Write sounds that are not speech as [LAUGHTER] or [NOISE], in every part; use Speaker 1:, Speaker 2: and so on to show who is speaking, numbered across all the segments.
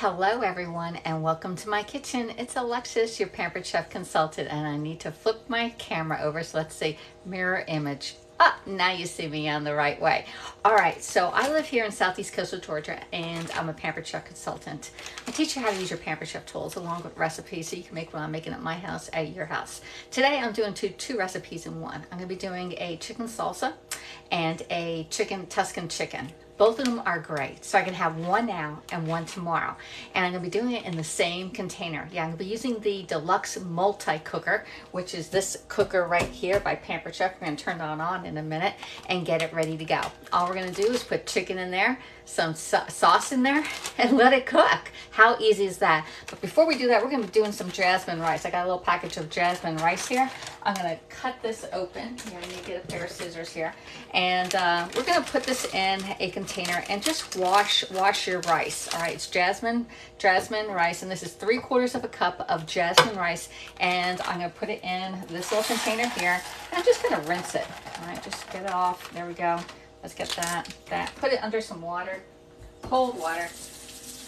Speaker 1: Hello everyone and welcome to my kitchen. It's Alexis, your Pampered Chef consultant and I need to flip my camera over so let's see, mirror image. Ah, now you see me on the right way. All right, so I live here in Southeast Coastal Georgia and I'm a Pampered Chef consultant. I teach you how to use your Pampered Chef tools along with recipes so you can make what I'm making at my house at your house. Today I'm doing two, two recipes in one. I'm gonna be doing a chicken salsa and a chicken Tuscan chicken. Both of them are great. So I can have one now and one tomorrow. And I'm gonna be doing it in the same container. Yeah, I'm gonna be using the Deluxe Multi-Cooker, which is this cooker right here by Pampered Chef. We're gonna turn that on in a minute and get it ready to go. All we're gonna do is put chicken in there, some sauce in there, [LAUGHS] and let it cook. How easy is that? But before we do that, we're gonna be doing some jasmine rice. I got a little package of jasmine rice here. I'm gonna cut this open. Here, I need to get a pair of scissors here. And uh, we're gonna put this in a container and just wash wash your rice. All right, it's jasmine, jasmine rice, and this is three quarters of a cup of jasmine rice. And I'm gonna put it in this little container here. And I'm just gonna rinse it. All right, just get it off. There we go. Let's get that, that. Put it under some water, cold water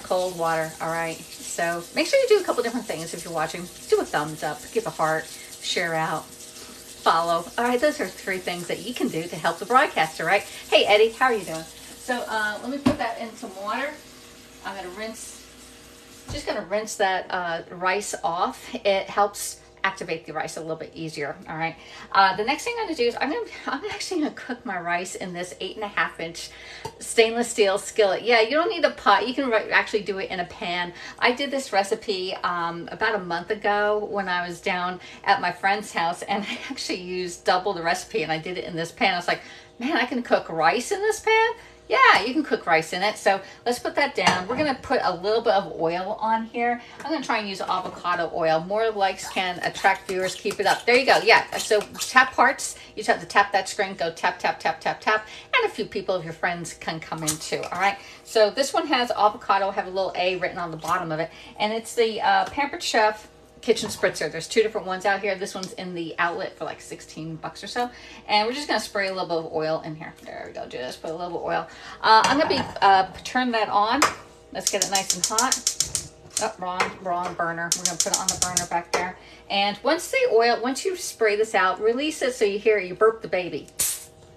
Speaker 1: cold water all right so make sure you do a couple different things if you're watching do a thumbs up give a heart share out, follow. All right, those are three things that you can do to help the broadcaster, right? Hey, Eddie, how are you doing? So uh, let me put that in some water. I'm going to rinse, just going to rinse that uh, rice off. It helps activate the rice a little bit easier. All right. Uh, the next thing I'm to do is I'm to, [LAUGHS] I'm actually to cook my rice in this eight and a half inch stainless steel skillet. Yeah, you don't need a pot. You can actually do it in a pan. I did this recipe um, about a month ago when I was down at my friend's house and [LAUGHS] I actually used double the recipe and I did it in this pan. I was like, man, I can cook rice in this pan. Yeah, you can cook rice in it. So let's put that down. We're gonna put a little bit of oil on here. I'm gonna try and use avocado oil. More likes can attract viewers. Keep it up. There you go. Yeah, so tap parts. You just have to tap that screen. Go tap, tap, tap, tap, tap. And a few people of your friends can come in too. All right. So this one has avocado. have a little A written on the bottom of it. And it's the uh, Pampered Chef kitchen spritzer. There's two different ones out here. This one's in the outlet for like 16 bucks or so. And we're just gonna spray a little bit of oil in here. There we go, just put a little bit of oil. Uh, I'm gonna be, uh, turn that on. Let's get it nice and hot. Oh, wrong, wrong burner. We're gonna put it on the burner back there. And once the oil, once you spray this out, release it so you hear it, you burp the baby.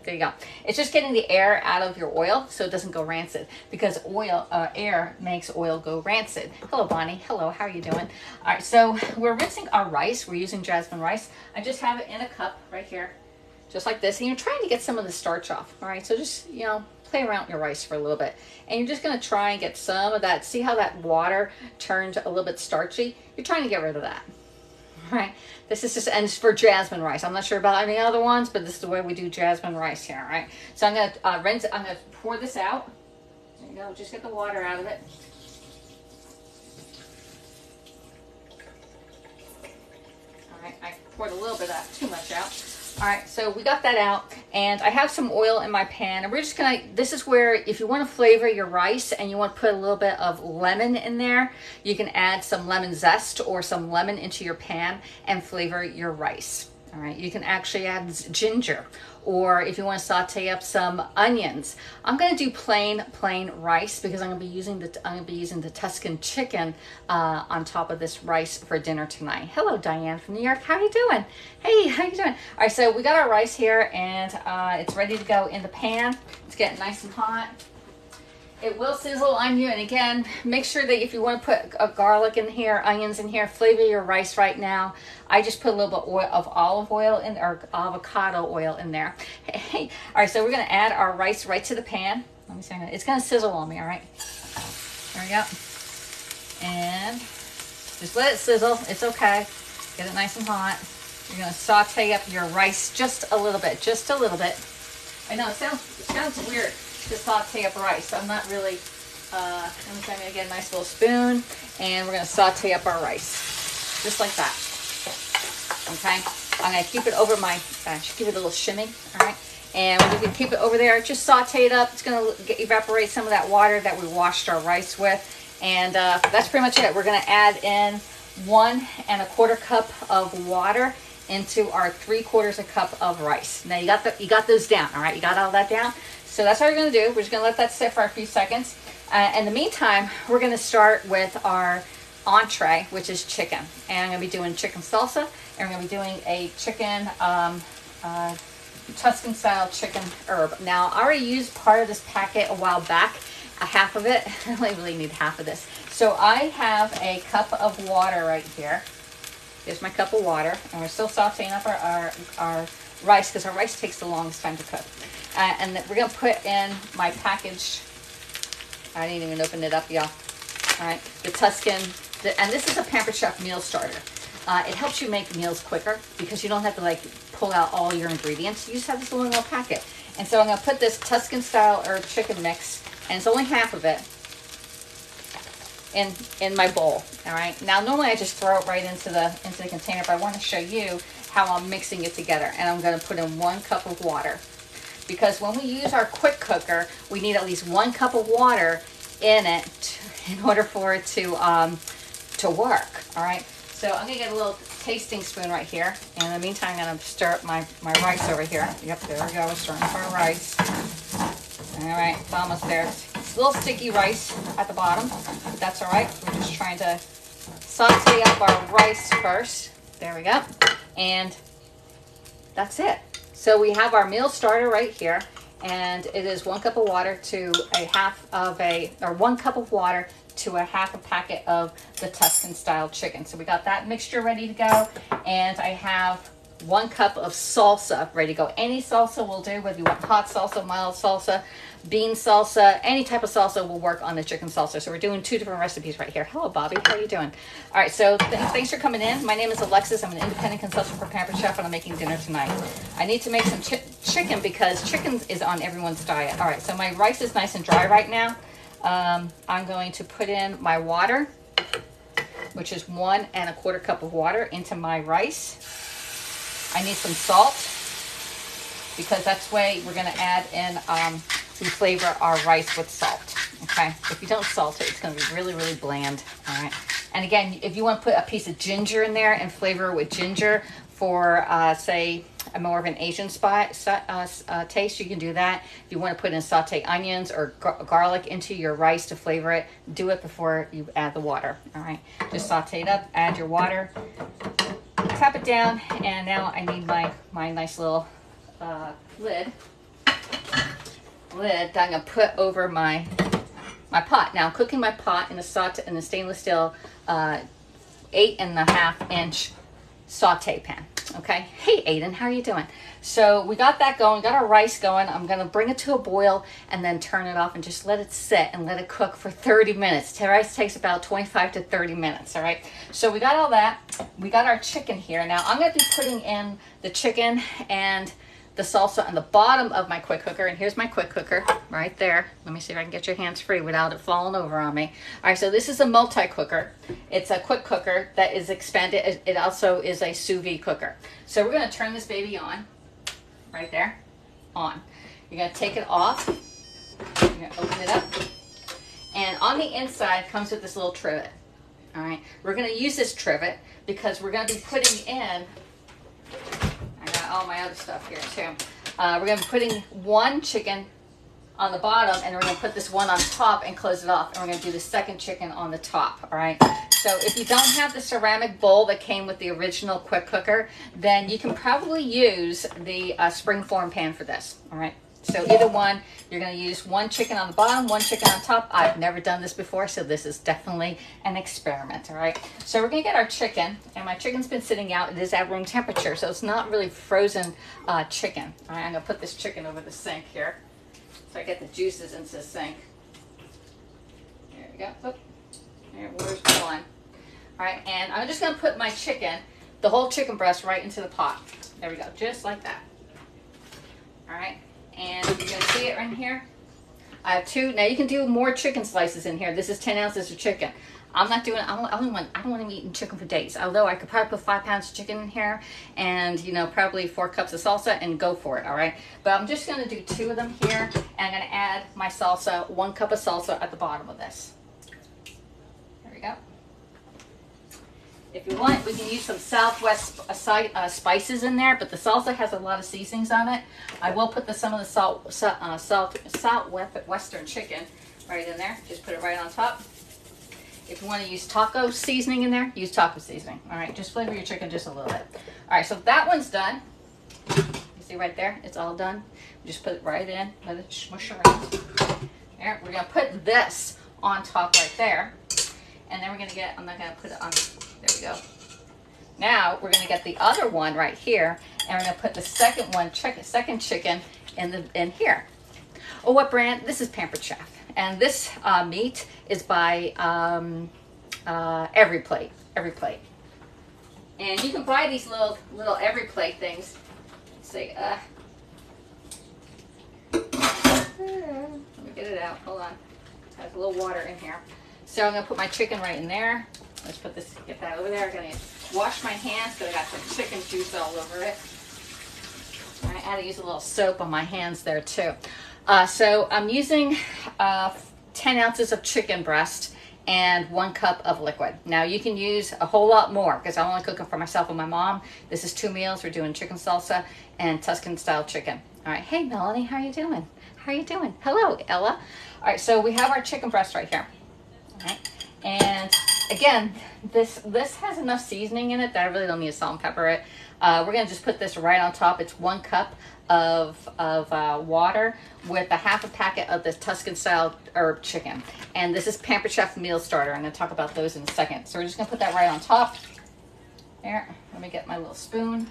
Speaker 1: There you go. It's just getting the air out of your oil so it doesn't go rancid because oil, uh, air makes oil go rancid. Hello, Bonnie. Hello, how are you doing? All right, so we're rinsing our rice. We're using jasmine rice. I just have it in a cup right here, just like this. And you're trying to get some of the starch off. All right, so just, you know, play around with your rice for a little bit. And you're just gonna try and get some of that. See how that water turned a little bit starchy? You're trying to get rid of that [LAUGHS] right? This is just, and it's for jasmine rice. I'm not sure about any other ones, but this is the way we do jasmine rice here, all right? So I'm to uh, rinse, I'm to pour this out. There you go, just get the water out of it. All right, I poured a little bit of too much out. All right, so we got that out and I have some oil in my pan and we're just gonna, this is where if you wanna flavor your rice and you wanna put a little bit of lemon in there, you can add some lemon zest or some lemon into your pan and flavor your rice. All right, you can actually add ginger or if you want to saute up some onions. I'm going to do plain, plain rice because I'm going to be using the, I'm going to be using the Tuscan chicken uh, on top of this rice for dinner tonight. Hello, Diane from New York. How are you doing? Hey, how you doing? All right, so we got our rice here and uh, it's ready to go in the pan. It's getting nice and hot. It will sizzle on you. And again, make sure that if you want to put a garlic in here, onions in here, flavor your rice right now. I just put a little bit oil, of olive oil in or avocado oil in there. [LAUGHS] All right, so we're going to add our rice right to the pan. Let me see. It's going to sizzle on me, all right? There we go. And just let it sizzle. It's okay. Get it nice and hot. You're going to saute up your rice just a little bit, just a little bit. I know it sounds, it sounds weird to saute up rice. I'm not really, uh, I'm going to get a nice little spoon and we're going to saute up our rice. Just like that. Okay. I'm to keep it over my, uh, give it a little shimmy. All right. And going to keep it over there. Just saute it up. It's going to evaporate some of that water that we washed our rice with. And uh, that's pretty much it. We're going to add in one and a quarter cup of water into our three quarters a cup of rice. Now you got the, you got those down, all right? You got all that down? So that's what we're gonna do. We're just gonna let that sit for a few seconds. Uh, in the meantime, we're gonna start with our entree, which is chicken. And I'm gonna be doing chicken salsa, and we're gonna be doing a chicken, um, uh, Tuscan style chicken herb. Now, I already used part of this packet a while back, a half of it. [LAUGHS] I really need half of this. So I have a cup of water right here. Here's my cup of water, and we're still sauteing up our, our, our rice because our rice takes the longest time to cook. Uh, and we're gonna put in my package. I didn't even open it up, y'all. All right, the Tuscan, the, and this is a Pampered Chef meal starter. Uh, it helps you make meals quicker because you don't have to like pull out all your ingredients. You just have this little, little packet. And so I'm gonna put this Tuscan style herb chicken mix, and it's only half of it, in in my bowl. All right. Now normally I just throw it right into the into the container, but I want to show you how I'm mixing it together. And I'm going to put in one cup of water because when we use our quick cooker, we need at least one cup of water in it in order for it to um, to work. All right. So I'm gonna get a little tasting spoon right here. And in the meantime, I'm gonna stir up my, my rice over here. Yep, there we go, we're stirring up our rice. All right, it's almost there. It's a little sticky rice at the bottom, but that's all right. We're just trying to saute up our rice first. There we go. And that's it. So we have our meal starter right here and it is one cup of water to a half of a, or one cup of water to a half a packet of the Tuscan style chicken. So we got that mixture ready to go. And I have one cup of salsa ready to go. Any salsa will do, whether you want hot salsa, mild salsa, bean salsa, any type of salsa will work on the chicken salsa. So we're doing two different recipes right here. Hello, Bobby. How are you doing? All right, so th thanks for coming in. My name is Alexis. I'm an independent consultant for Pampered Chef, and I'm making dinner tonight. I need to make some chi chicken because chicken is on everyone's diet. All right, so my rice is nice and dry right now. Um, I'm going to put in my water, which is one and a quarter cup of water into my rice. I need some salt because that's way we're going to add in, um, we flavor our rice with salt. Okay, if you don't salt it, it's going to be really, really bland. All right. And again, if you want to put a piece of ginger in there and flavor with ginger for, uh, say, a more of an Asian spot, uh, uh, taste, you can do that. If you want to put in saute onions or gar garlic into your rice to flavor it, do it before you add the water. All right, just saute it up, add your water, tap it down, and now I need my, my nice little uh, lid, lid that I'm gonna put over my my pot. Now I'm cooking my pot in a saute in a stainless steel uh, eight and a half inch saute pan. Okay. Hey, Aiden, how are you doing? So we got that going, got our rice going. I'm to bring it to a boil and then turn it off and just let it sit and let it cook for 30 minutes. The rice takes about 25 to 30 minutes. All right. So we got all that. We got our chicken here. Now I'm to be putting in the chicken and the salsa on the bottom of my quick cooker. And here's my quick cooker right there. Let me see if I can get your hands free without it falling over on me. All right, so this is a multi-cooker. It's a quick cooker that is expanded. It also is a sous vide cooker. So we're gonna turn this baby on, right there, on. You're gonna take it off. You're gonna open it up. And on the inside comes with this little trivet. All right, we're gonna use this trivet because we're gonna be putting in all my other stuff here too. Uh, we're going to be putting one chicken on the bottom and we're going to put this one on top and close it off. And we're going to do the second chicken on the top. All right. So if you don't have the ceramic bowl that came with the original quick cooker, then you can probably use the uh, springform pan for this. All right. So either one, you're going to use one chicken on the bottom, one chicken on top. I've never done this before, so this is definitely an experiment, all right? So we're going to get our chicken, and my chicken's been sitting out. It is at room temperature, so it's not really frozen uh, chicken. All right, I'm to put this chicken over the sink here so I get the juices into the sink. There we go. There, water's going. All right, and I'm just going to put my chicken, the whole chicken breast, right into the pot. There we go, just like that. All right and you can see it right here. I have two. Now you can do more chicken slices in here. This is 10 ounces of chicken. I'm not doing, I don't, want, I don't want to be eating chicken for days. Although I could probably put five pounds of chicken in here and, you know, probably four cups of salsa and go for it, all right? But I'm just going to do two of them here and I'm going to add my salsa, one cup of salsa at the bottom of this. If you want, we can use some Southwest uh, uh, spices in there, but the salsa has a lot of seasonings on it. I will put the, some of the salt, uh, salt, salt western chicken right in there. Just put it right on top. If you want to use taco seasoning in there, use taco seasoning. All right, just flavor your chicken just a little bit. All right, so that one's done. You see right there, it's all done. Just put it right in, let it smush around. There, we're gonna put this on top right there. And then we're gonna get, I'm not gonna put it on, there we go. Now we're gonna get the other one right here and we're gonna put the second one, chicken, second chicken in the in here. Oh, what brand? This is Pampered Chef. And this uh, meat is by um, uh, EveryPlate, Every Plate. And you can buy these little little Every Plate things. See, uh, let me get it out, hold on. Has a little water in here. So I'm gonna put my chicken right in there. Let's put this, get that over there. I'm gonna wash my hands because I got some chicken juice all over it. I had to use a little soap on my hands there too. Uh, so I'm using uh, 10 ounces of chicken breast and one cup of liquid. Now you can use a whole lot more because I'm only cooking for myself and my mom. This is two meals. We're doing chicken salsa and Tuscan style chicken. All right. Hey, Melanie, how are you doing? How are you doing? Hello, Ella. All right. So we have our chicken breast right here. And again, this this has enough seasoning in it that I really don't need to salt and pepper it. Uh, we're gonna just put this right on top. It's one cup of, of uh, water with a half a packet of this Tuscan style herb chicken. And this is Pampered Chef Meal Starter. I'm gonna talk about those in a second. So we're just gonna put that right on top. There, let me get my little spoon.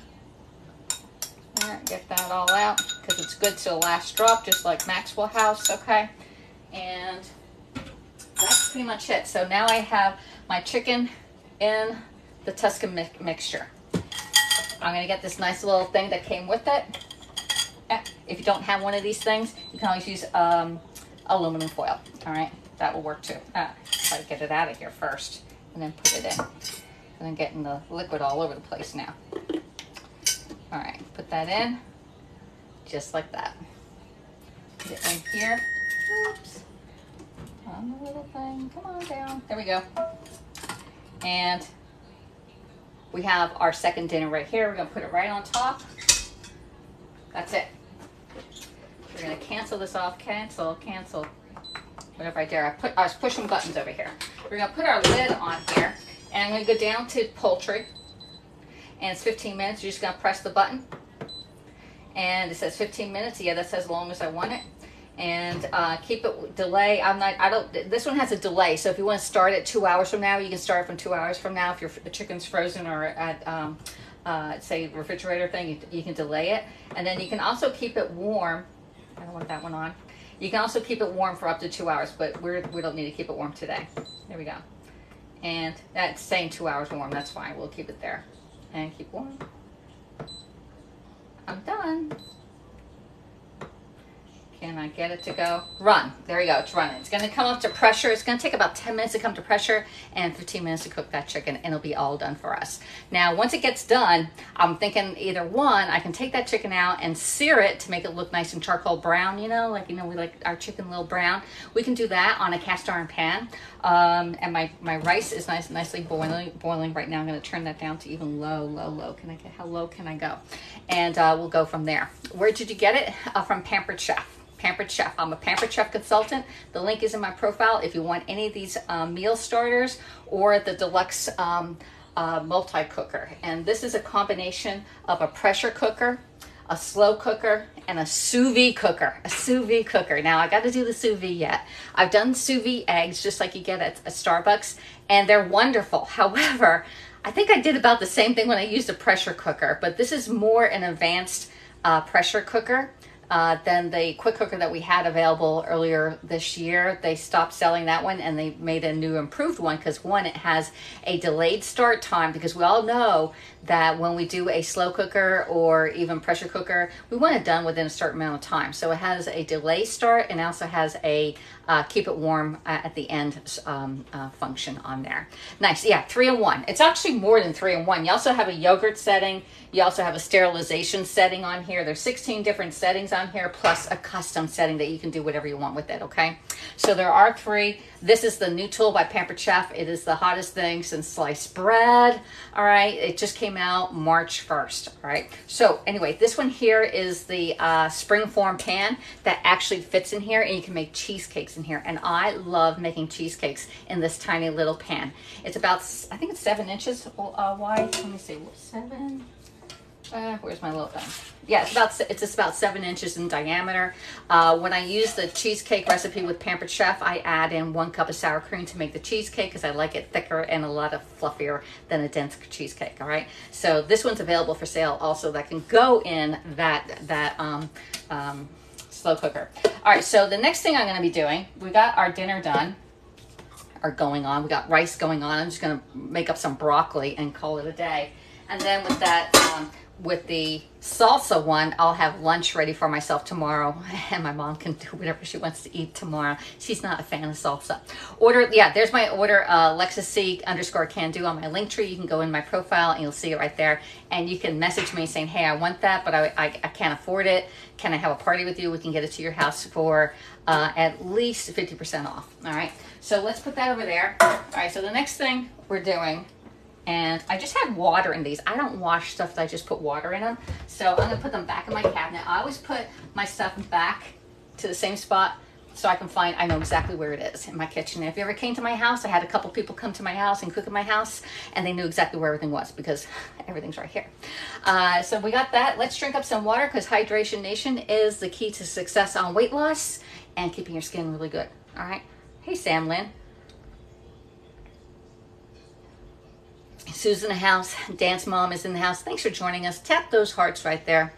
Speaker 1: Get that all out because it's good to the last drop, just like Maxwell House, okay? And that's pretty much it. So now I have my chicken in the Tuscan mi mixture. I'm gonna get this nice little thing that came with it. Eh, if you don't have one of these things, you can always use um, aluminum foil. All right, that will work too. Ah, try to get it out of here first and then put it in. And I'm getting the liquid all over the place now. All right, put that in just like that. Put it in here. Oops. On the little thing. Come on down. There we go. And we have our second dinner right here. We're gonna put it right on top. That's it. We're gonna cancel this off, cancel, cancel, whatever I dare. I put, I was pushing buttons over here. We're gonna put our lid on here and I'm gonna go down to poultry and it's 15 minutes. You're just gonna press the button and it says 15 minutes. Yeah, that says as long as I want it and uh, keep it delay. I'm not. I don't. This one has a delay, so if you want to start it two hours from now, you can start from two hours from now. If your the chicken's frozen or at um, uh, say refrigerator thing, you, you can delay it, and then you can also keep it warm. I don't want that one on. You can also keep it warm for up to two hours, but we're we don't need to keep it warm today. There we go. And that's saying two hours warm. That's fine. We'll keep it there and keep warm. I'm done. Can I get it to go? Run. There you go. It's running. It's going to come up to pressure. It's going to take about 10 minutes to come to pressure and 15 minutes to cook that chicken and it'll be all done for us. Now, once it gets done, I'm thinking either one, I can take that chicken out and sear it to make it look nice and charcoal brown, you know, like, you know, we like our chicken a little brown. We can do that on a cast iron pan. Um, and my, my rice is nice, nicely boiling, boiling right now. I'm going to turn that down to even low, low, low. Can I get, how low can I go? And uh, we'll go from there. Where did you get it? Uh, from Pampered Chef. Pampered Chef. I'm a Pampered Chef consultant. The link is in my profile if you want any of these um, meal starters or the deluxe um, uh, multi-cooker. And this is a combination of a pressure cooker, a slow cooker, and a sous vide cooker. A sous vide cooker. Now I got to do the sous vide yet. I've done sous vide eggs just like you get at, Starbucks, and they're wonderful. [LAUGHS] However, I think I did about the same thing when I used a pressure cooker, but this is more an advanced uh, pressure cooker uh, then the quick cooker that we had available earlier this year, they stopped selling that one and they made a new improved one because one, it has a delayed start time because we all know that when we do a slow cooker or even pressure cooker, we want it done within a certain amount of time. So it has a delay start and also has a uh, keep it warm uh, at the end um, uh, function on there. Nice, yeah, three in one. It's actually more than three in one. You also have a yogurt setting. You also have a sterilization setting on here. There's 16 different settings on here, plus a custom setting that you can do whatever you want with it, okay? So there are three. This is the new tool by Pampered Chef. It is the hottest thing since sliced bread, all right? It just came out March 1st, all right? So anyway, this one here is the uh, springform pan that actually fits in here, and you can make cheesecakes cheesecakes in here, and I love making cheesecakes in this tiny little pan. It's about, I think it's seven inches uh, wide. Let me see, seven, uh, where's my little thing? Yeah, it's about it's just about seven inches in diameter. Uh, when I use the cheesecake recipe with Pampered Chef, I add in one cup of sour cream to make the cheesecake because I like it thicker and a lot of fluffier than a dense cheesecake. All right, so this one's available for sale also. That can go in that that um, um, slow cooker. All right, so the next thing I'm going to be doing, we got our dinner done are going on. We got rice going on. I'm just going to make up some broccoli and call it a day. And then with that, um, with the salsa one, I'll have lunch ready for myself tomorrow, [LAUGHS] and my mom can do whatever she wants to eat tomorrow. She's not a fan of salsa. Order, yeah, there's my order, uh, Lexus C underscore can do on my Linktree. You can go in my profile and you'll see it right there. And you can message me saying, hey, I want that, but I, I, I can't afford it. Can I have a party with you? We can get it to your house for uh, at least 50% off. All right, so let's put that over there. All right, so the next thing we're doing and I just had water in these. I don't wash stuff that I just put water in them. So I'm gonna put them back in my cabinet. I always put my stuff back to the same spot so I can find, I know exactly where it is in my kitchen. If you ever came to my house, I had a couple people come to my house and cook in my house and they knew exactly where everything was because [LAUGHS] everything's right here. Uh, so we got that. Let's drink up some water because hydration nation is the key to success on weight loss and keeping your skin really good. All right. Hey, Sam Lynn. Sue's in the house. Dance Mom is in the house. Thanks for joining us. Tap those hearts right there.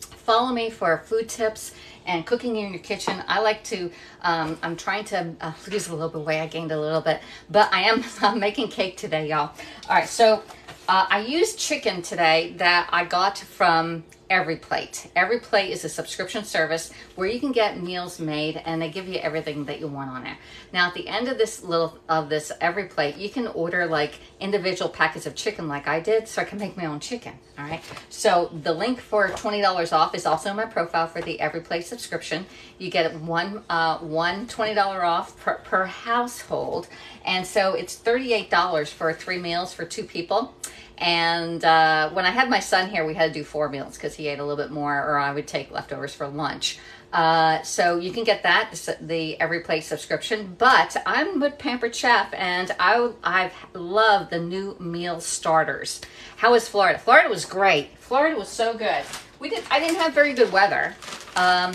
Speaker 1: Follow me for food tips and cooking in your kitchen. I like to, um, I'm trying to uh, lose a little bit of weight. I gained a little bit, but I am [LAUGHS] I'm making cake today, y'all. All right, so uh, I used chicken today that I got from Every Plate. Every Plate is a subscription service where you can get meals made and they give you everything that you want on there. Now at the end of this little of this Every Plate, you can order like individual packets of chicken like I did so I can make my own chicken. All right. So the link for $20 off is also in my profile for the Every Plate subscription. You get one uh, one $20 off per, per household. And so it's $38 for three meals for two people. And uh, when I had my son here, we had to do four meals because he ate a little bit more, or I would take leftovers for lunch. Uh, so you can get that the every plate subscription. But I'm with Pampered Chef, and I I've loved the new meal starters. How was Florida? Florida was great. Florida was so good. We did. I didn't have very good weather. Um,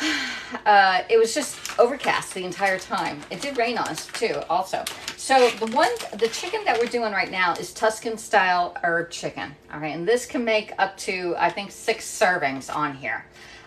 Speaker 1: [SIGHS] uh, it was just overcast the entire time. It did rain on us too, also. So the one, the chicken that we're doing right now is Tuscan style herb chicken. All right, and this can make up to, I think, six servings on here.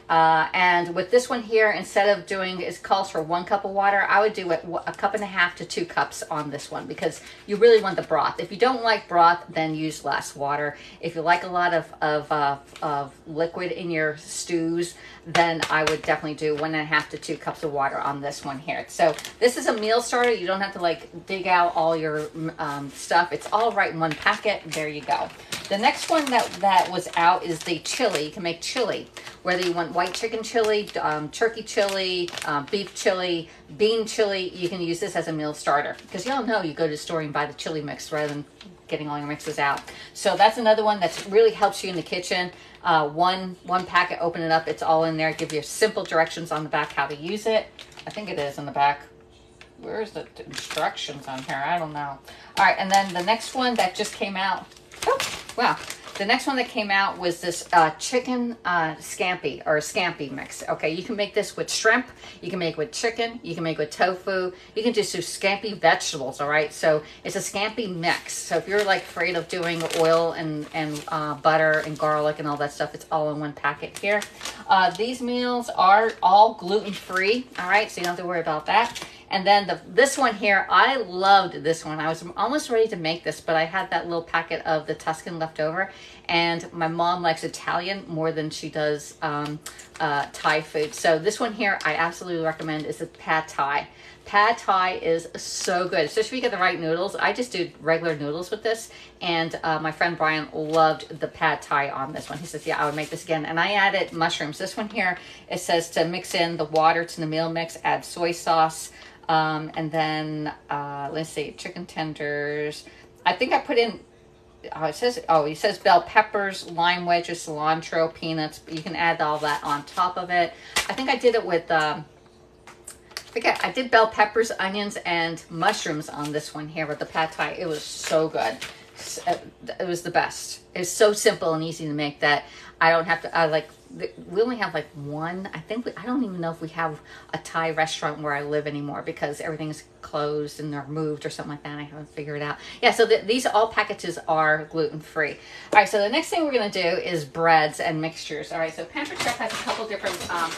Speaker 1: Uh, and with this one here, instead of doing, it calls for one cup of water, I would do it a cup and a half to two cups on this one because you really want the broth. If you don't like broth, then use less water. If you like a lot of, of, uh, of liquid in your stews, then I would definitely do one and a half to two cups of water on this one here. So this is a meal starter. You don't have to like dig out all your um, stuff. It's all right in one packet. There you go. The next one that, that was out is the chili. You can make chili, whether you want white chicken chili, um, turkey chili, um, beef chili, bean chili. You can use this as a meal starter because y'all know you go to the store and buy the chili mix rather than getting all your mixes out. So that's another one that really helps you in the kitchen. Uh, one one packet, open it up. It's all in there. Give you simple directions on the back how to use it. I think it is in the back. Where's the instructions on here? I don't know. All right, and then the next one that just came out Oh, wow. The next one that came out was this uh, chicken uh, scampi or scampi mix. Okay, you can make this with shrimp, you can make with chicken, you can make with tofu, you can just do scampi vegetables, all right? So it's a scampi mix. So if you're like afraid of doing oil and, and uh, butter and garlic and all that stuff, it's all in one packet here. Uh, these meals are all gluten-free, all right? So you don't have to worry about that. And then the, this one here, I loved this one. I was almost ready to make this, but I had that little packet of the Tuscan left over. And my mom likes Italian more than she does um, uh, Thai food. So this one here, I absolutely recommend is the Pad Thai. Pad Thai is so good, especially if you get the right noodles. I just do regular noodles with this, and uh, my friend Brian loved the Pad Thai on this one. He says, yeah, I would make this again. And I added mushrooms. This one here, it says to mix in the water to the meal mix, add soy sauce, um, and then, uh, let's see, chicken tenders. I think I put in, oh, it says, oh, it says bell peppers, lime wedges, cilantro, peanuts. You can add all that on top of it. I think I did it with, um, forget, I did bell peppers, onions, and mushrooms on this one here with the pad thai. It was so good. Uh, it was the best. It's so simple and easy to make that I don't have to, I like we only have like one. I think we, i don't even know if we have a thai restaurant where i live anymore because everything's closed and they're moved or something like that i haven't figured it out. Yeah so the, these all packages are gluten free all right so the next thing we're to do is breads and mixtures. All right so pampered chef has a couple different um,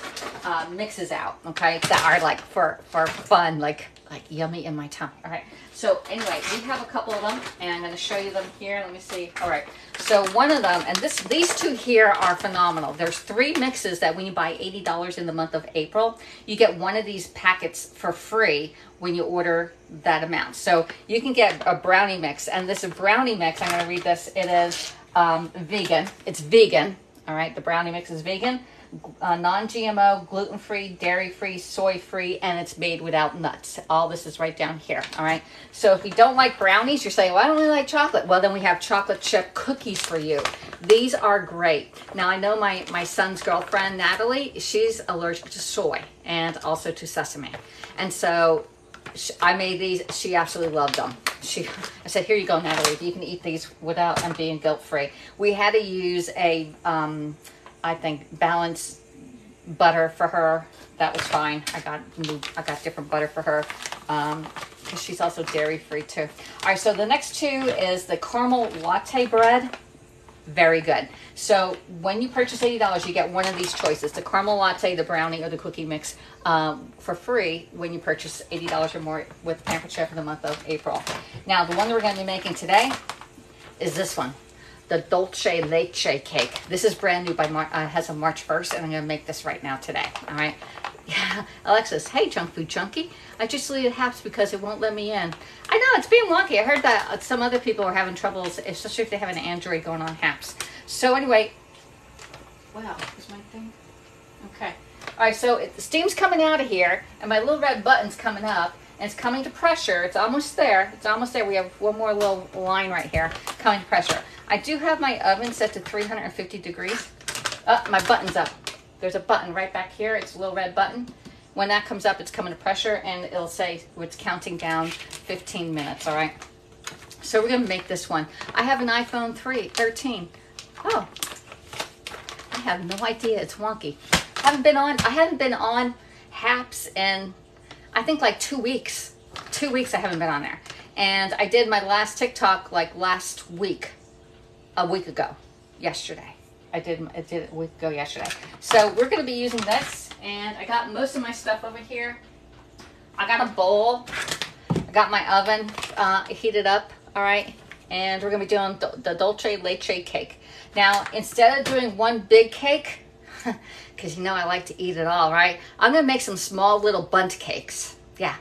Speaker 1: uh, mixes out okay that are like for for fun like like yummy in my tongue all right so anyway, we have a couple of them and I'm going to show you them here. Let me see. All right. So one of them, and this these two here are phenomenal. There's three mixes that when you buy $80 in the month of April, you get one of these packets for free when you order that amount. So you can get a brownie mix and this brownie mix, I'm going to read this. It is um, vegan. It's vegan. All right. The brownie mix is vegan uh, non-GMO, gluten-free, dairy-free, soy-free, and it's made without nuts. All this is right down here, all right? So if you don't like brownies, you're saying, well, I don't really like chocolate. Well, then we have chocolate chip cookies for you. These are great. Now, I know my, my son's girlfriend, Natalie, she's allergic to soy and also to sesame. And so I made these. She absolutely loved them. She, [LAUGHS] I said, here you go, Natalie. You can eat these without them being guilt-free. We had to use a... Um, I think balanced butter for her. That was fine. I got I got different butter for her um, because she's also dairy free too. All right, so the next two is the caramel latte bread. Very good. So when you purchase $80, you get one of these choices, the caramel latte, the brownie, or the cookie mix um, for free when you purchase $80 or more with Pampered Chef for the month of April. Now, the one that we're going to be making today is this one the Dolce Leche cake. This is brand new by Mar uh, has a March 1st, and I'm to make this right now today. All right. [LAUGHS] Yeah, Alexis, hey, Junk Food Chunky. I just deleted Haps because it won't let me in. I know, it's being wonky. I heard that uh, some other people are having troubles, especially if they have an Android going on Haps. So anyway, wow, is my thing? Okay. All right, so it, the steam's coming out of here, and my little red button's coming up, and it's coming to pressure. It's almost there. It's almost there. We have one more little line right here coming to pressure. I do have my oven set to 350 degrees. Oh, my button's up. There's a button right back here. It's a little red button. When that comes up, it's coming to pressure and it'll say it's counting down 15 minutes, all right? So we're gonna make this one. I have an iPhone 3, 13. Oh, I have no idea, it's wonky. I haven't been on, I haven't been on Haps in, I think like two weeks. Two weeks I haven't been on there. And I did my last TikTok like last week a week ago, yesterday. I did, I did it a week ago yesterday. So we're to be using this, and I got most of my stuff over here. I got a bowl. I got my oven uh, heated up, all right? And we're to be doing the Dolce Leche cake. Now, instead of doing one big cake, [LAUGHS] because you know I like to eat it all, right? I'm to make some small little Bundt cakes. Yeah,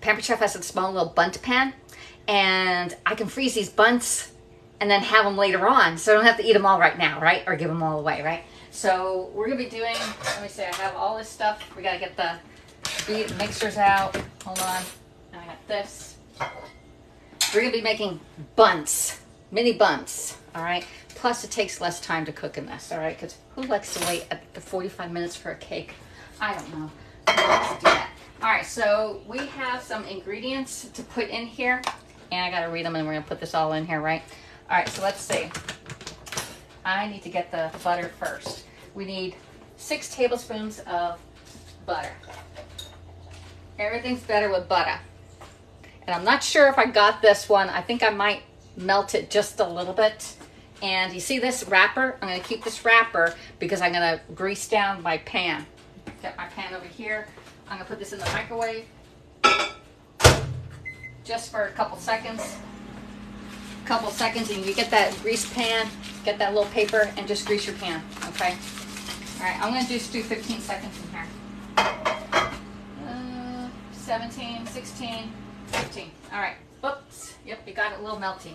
Speaker 1: Pampered Chef has a small little Bundt pan, and I can freeze these Bundts and then have them later on. So I don't have to eat them all right now, right? Or give them all away, right? So we're gonna be doing, let me see, I have all this stuff. We gotta get the beat mixers out. Hold on, now I got this. We're gonna be making Bundts, mini Bundts, all right? Plus it takes less time to cook in this, all right? Because who likes to wait the 45 minutes for a cake? I don't know. To do? All right, so we have some ingredients to put in here. And I gotta read them and we're gonna put this all in here, right? All right, so let's see. I need to get the butter first. We need six tablespoons of butter. Everything's better with butter. And I'm not sure if I got this one. I think I might melt it just a little bit. And you see this wrapper? I'm gonna keep this wrapper because I'm gonna grease down my pan. Get my pan over here. I'm gonna put this in the microwave just for a couple seconds A couple seconds and you get that grease pan, get that little paper and just grease your pan, okay? All right, I'm gonna just do 15 seconds in here. Uh, 17, 16, 15. All right, oops, yep, you got it a little melty.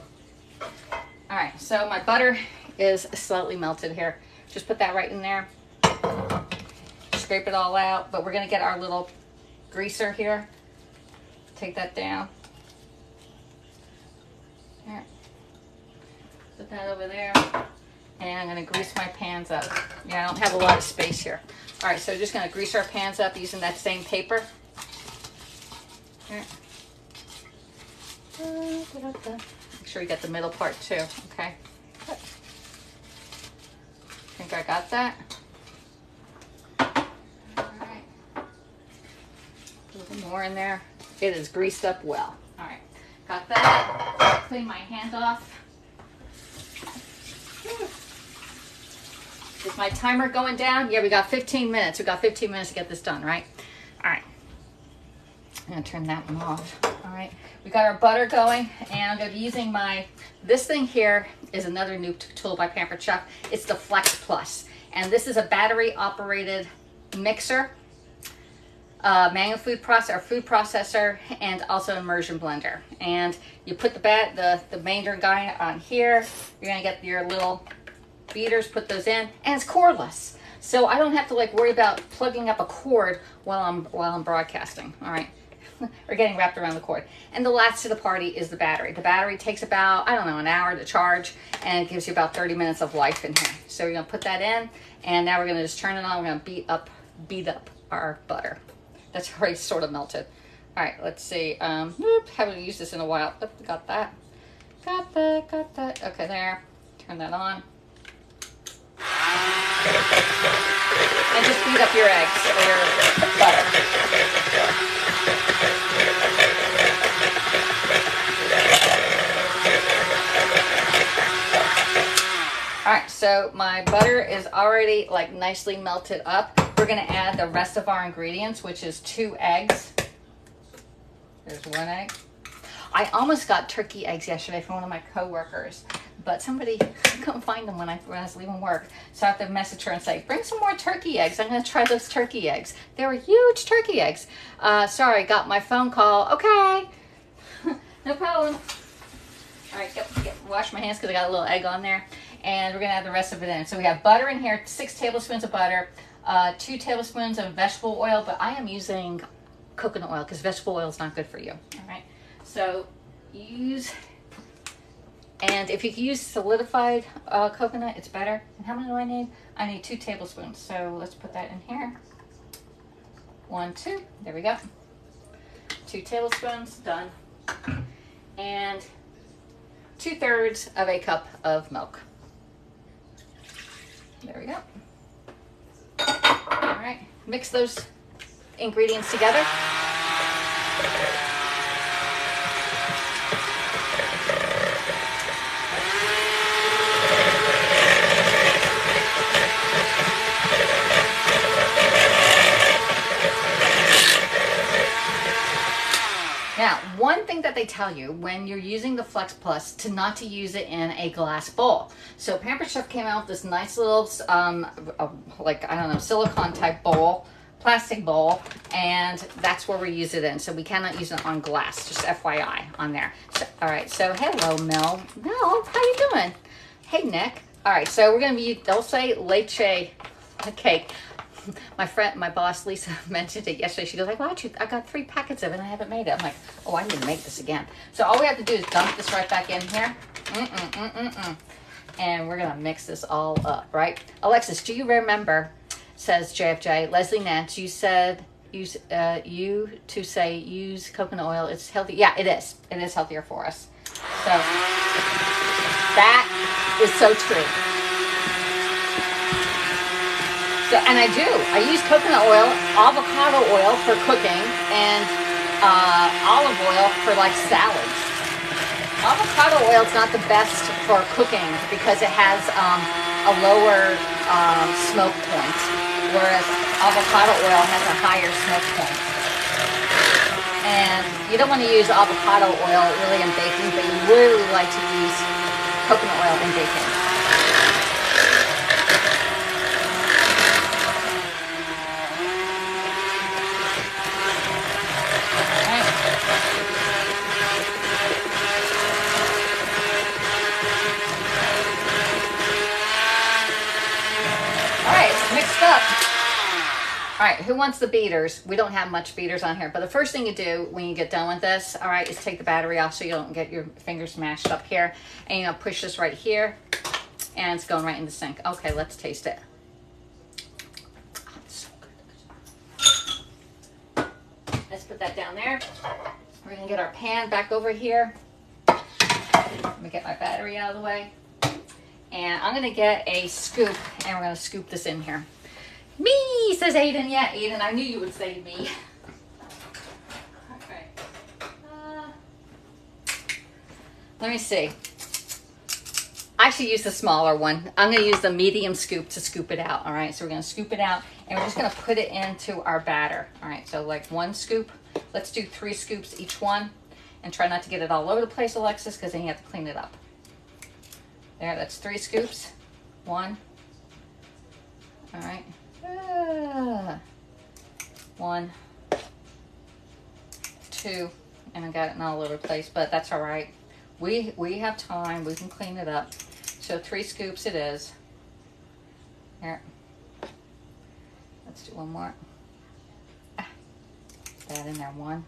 Speaker 1: All right, so my butter is slightly melted here. Just put that right in there. Scrape it all out, but we're gonna get our little greaser here. Take that down. Put that over there. And I'm gonna grease my pans up. Yeah, I don't have a lot of space here. All right, so just gonna grease our pans up using that same paper. Here. Sure you get the middle part too, okay? Think I got that? Alright. A little more in there. It is greased up well. Alright, got that. Clean my hand off. Is my timer going down? Yeah, we got 15 minutes. We got 15 minutes to get this done, right? All right. I'm gonna turn that one off. All right, we got our butter going and I'm gonna be using my, this thing here is another new tool by Pampered Chef. It's the Flex Plus. And this is a battery operated mixer, uh, manual food processor, food processor, and also immersion blender. And you put the bat, the, the manger guy on here. You're gonna get your little beaters, put those in, and it's cordless. So I don't have to like worry about plugging up a cord while I'm while I'm broadcasting. All right. [LAUGHS] or getting wrapped around the cord. And the last to the party is the battery. The battery takes about, I don't know, an hour to charge and it gives you about 30 minutes of life in here. So you're gonna put that in and now we're gonna just turn it on. We're gonna beat up, beat up our butter. That's [LAUGHS] already sort of melted. All right, let's see. Um, whoop, haven't used this in a while. Oop, got that. Got that, got that. Okay, there. Turn that on. And just beat up your eggs or your butter. All right, so my butter is already like nicely melted up. We're gonna add the rest of our ingredients, which is two eggs. There's one egg. I almost got turkey eggs yesterday from one of my coworkers but somebody [LAUGHS] couldn't find them when I, when I was leaving work. So I have to message her and say, bring some more turkey eggs. I'm going to try those turkey eggs. They were huge turkey eggs. Uh, sorry, got my phone call. Okay. [LAUGHS] no problem. All right, get, get, wash my hands because I got a little egg on there. And we're going to add the rest of it in. So we have butter in here, six tablespoons of butter, uh, two tablespoons of vegetable oil, but I am using coconut oil because vegetable oil is not good for you. All right. So use and if you use solidified uh, coconut, it's better. And how many do I need? I need two tablespoons. So let's put that in here. One, two, there we go. Two tablespoons, done. And two thirds of a cup of milk. There we go. All right, mix those ingredients together. Now, one thing that they tell you when you're using the Flex Plus to not to use it in a glass bowl. So Pampered Chef came out with this nice little, um, like, I don't know, silicone type bowl, plastic bowl, and that's where we use it in. So we cannot use it on glass, just FYI on there. So, all right, so hello, Mel. Mel, how you doing? Hey, Nick. All right, so we're going to be, they'll say leche cake my friend, my boss Lisa [LAUGHS] mentioned it yesterday. She goes like, "Why you? I got three packets of it and I haven't made it." I'm like, "Oh, I need to make this again." So all we have to do is dump this right back in here, mm -mm, mm, mm and we're gonna mix this all up, right? Alexis, do you remember? Says JFJ Leslie Nance. You said use uh, you to say use coconut oil. It's healthy. Yeah, it is. It is healthier for us. So that is so true. So, and I do. I use coconut oil, avocado oil for cooking, and uh, olive oil for like salads. Avocado oil is not the best for cooking because it has um, a lower um, smoke point, whereas avocado oil has a higher smoke point. And you don't want to use avocado oil really in baking, but you really like to use coconut oil in baking. All right, who wants the beaters? We don't have much beaters on here, but the first thing you do when you get done with this, all right, is take the battery off so you don't get your fingers mashed up here. And you know, push this right here, and it's going right in the sink. Okay, let's taste it. Oh, let's put that down there. We're gonna get our pan back over here. Let me get my battery out of the way. And I'm gonna get a scoop and we're gonna scoop this in here. Me, says Aiden. Yeah, Aiden, I knew you would say me. Okay. Uh, let me see. I should use the smaller one. I'm gonna use the medium scoop to scoop it out. All right, so we're gonna scoop it out and we're just gonna put it into our batter. All right, so like one scoop. Let's do three scoops each one and try not to get it all over the place, Alexis, because then you have to clean it up. There, that's three scoops. One. All right. One. Two. And I got it all over the place, but that's all right. We, we have time. We can clean it up. So three scoops it is. Here. Let's do one more. That in there, one.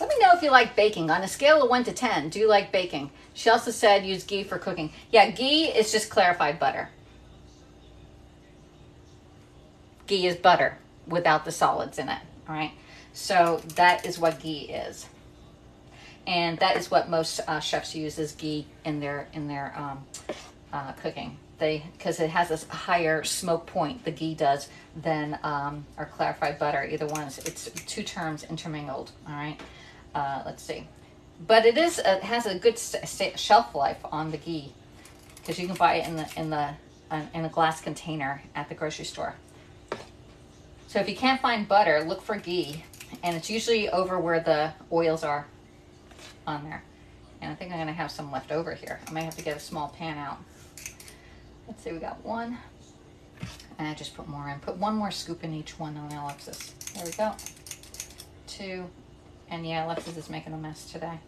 Speaker 1: Let me know if you like baking. On a scale of 1 to 10, do you like baking? She also said use ghee for cooking. Yeah, ghee is just clarified butter. Ghee is butter without the solids in it, all right? So that is what ghee is and that is what most uh, chefs use as ghee in their in their um, uh, cooking. They because it has a higher smoke point, the ghee does, than um, or clarified butter. Either one is it's two terms intermingled. All right, uh, let's see, but it is it has a good shelf life on the ghee because you can buy it in the in the uh, in a glass container at the grocery store. So if you can't find butter, look for ghee, and it's usually over where the oils are on there. And I think I'm gonna have some left over here. I might have to get a small pan out. Let's see, we got one. And I just put more in. Put one more scoop in each one on Alexis. There we go. Two. And yeah, Alexis is making a mess today.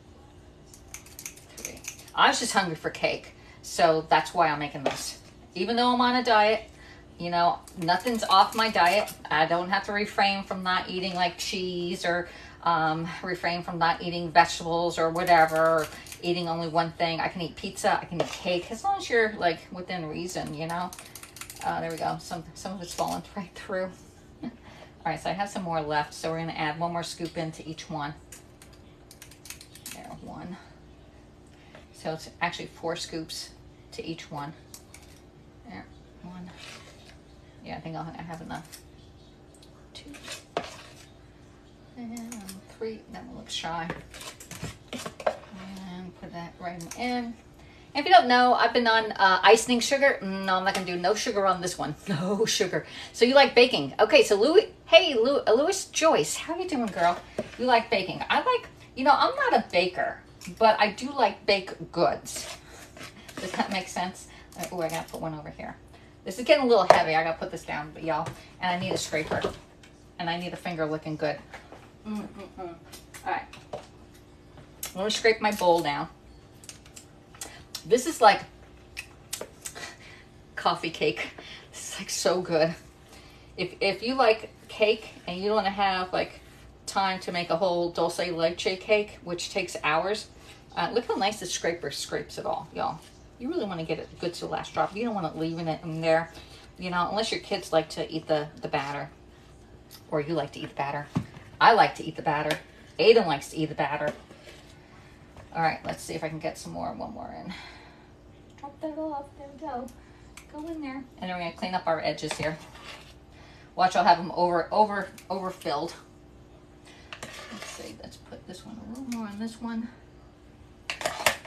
Speaker 1: Three. I was just hungry for cake. So that's why I'm making this. Even though I'm on a diet, you know, nothing's off my diet. I don't have to refrain from not eating like cheese or um, refrain from not eating vegetables or whatever, eating only one thing. I can eat pizza, I can eat cake, as long as you're like within reason, you know. Uh, there we go. Some some of it's fallen [LAUGHS] right through. All right, so I have some more left, so we're gonna add one more scoop into each one. There, one. So it's actually four scoops to each one. There, one. Yeah, I think I'll have enough. Two. And three, that one looks shy. And put that right in. If you don't know, I've been on uh, icing sugar. No, I'm not gonna do no sugar on this one. [LAUGHS] No sugar. So you like baking? Okay, so Louis, hey Louis, uh, Louis Joyce, how you doing, girl? You like baking? I like, you know, I'm not a baker, but I do like baked goods. [LAUGHS] Does that make sense? Oh, I gotta put one over here. This is getting a little heavy. I gotta put this down, but y'all, and I need a scraper, and I need a finger looking good. Mm, mm, mm. All right. Let me scrape my bowl down. This is like coffee cake. It's like so good. If, if you like cake and you don't want to have like time to make a whole dulce leche cake, which takes hours, uh, look how nice the scraper scrapes it all, y'all. You really want to get it good to the last drop. You don't want it leaving it in there, you know, unless your kids like to eat the, the batter or you like to eat the batter. I like to eat the batter. Aiden likes to eat the batter. All right, let's see if I can get some more. One more in. Drop that off. There we go. Go in there. And then we're gonna clean up our edges here. Watch, I'll have them over, over, overfilled. Let's see. Let's put this one a little more on this one.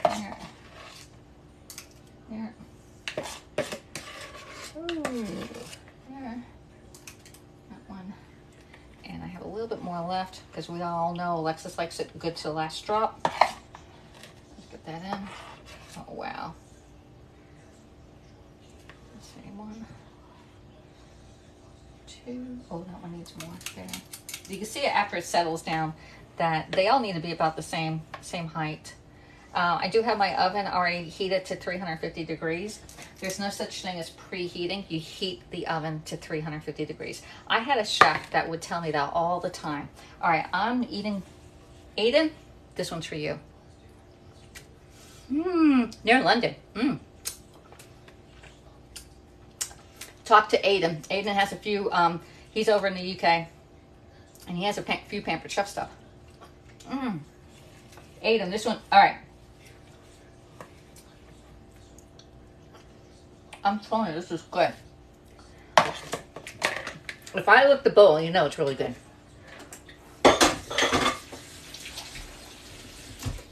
Speaker 1: There. There. Ooh. There That one. and I have a little bit more left because we all know Alexis likes it good to the last drop. Let's get that in. Oh, wow. Let's see, one, two. Oh, that one needs more. There. You can see it after it settles down that they all need to be about the same same height. Uh, I do have my oven already heated to 350 degrees. There's no such thing as preheating. You heat the oven to 350 degrees. I had a chef that would tell me that all the time. All right, I'm eating, Aiden, this one's for you. Mmm, near London. Mmm. Talk to Aiden. Aiden has a few, um, he's over in the UK. And he has a few Pampered Chef stuff. Mmm. Him. This one. All right. I'm telling you, this is good. If I lick the bowl, you know it's really good.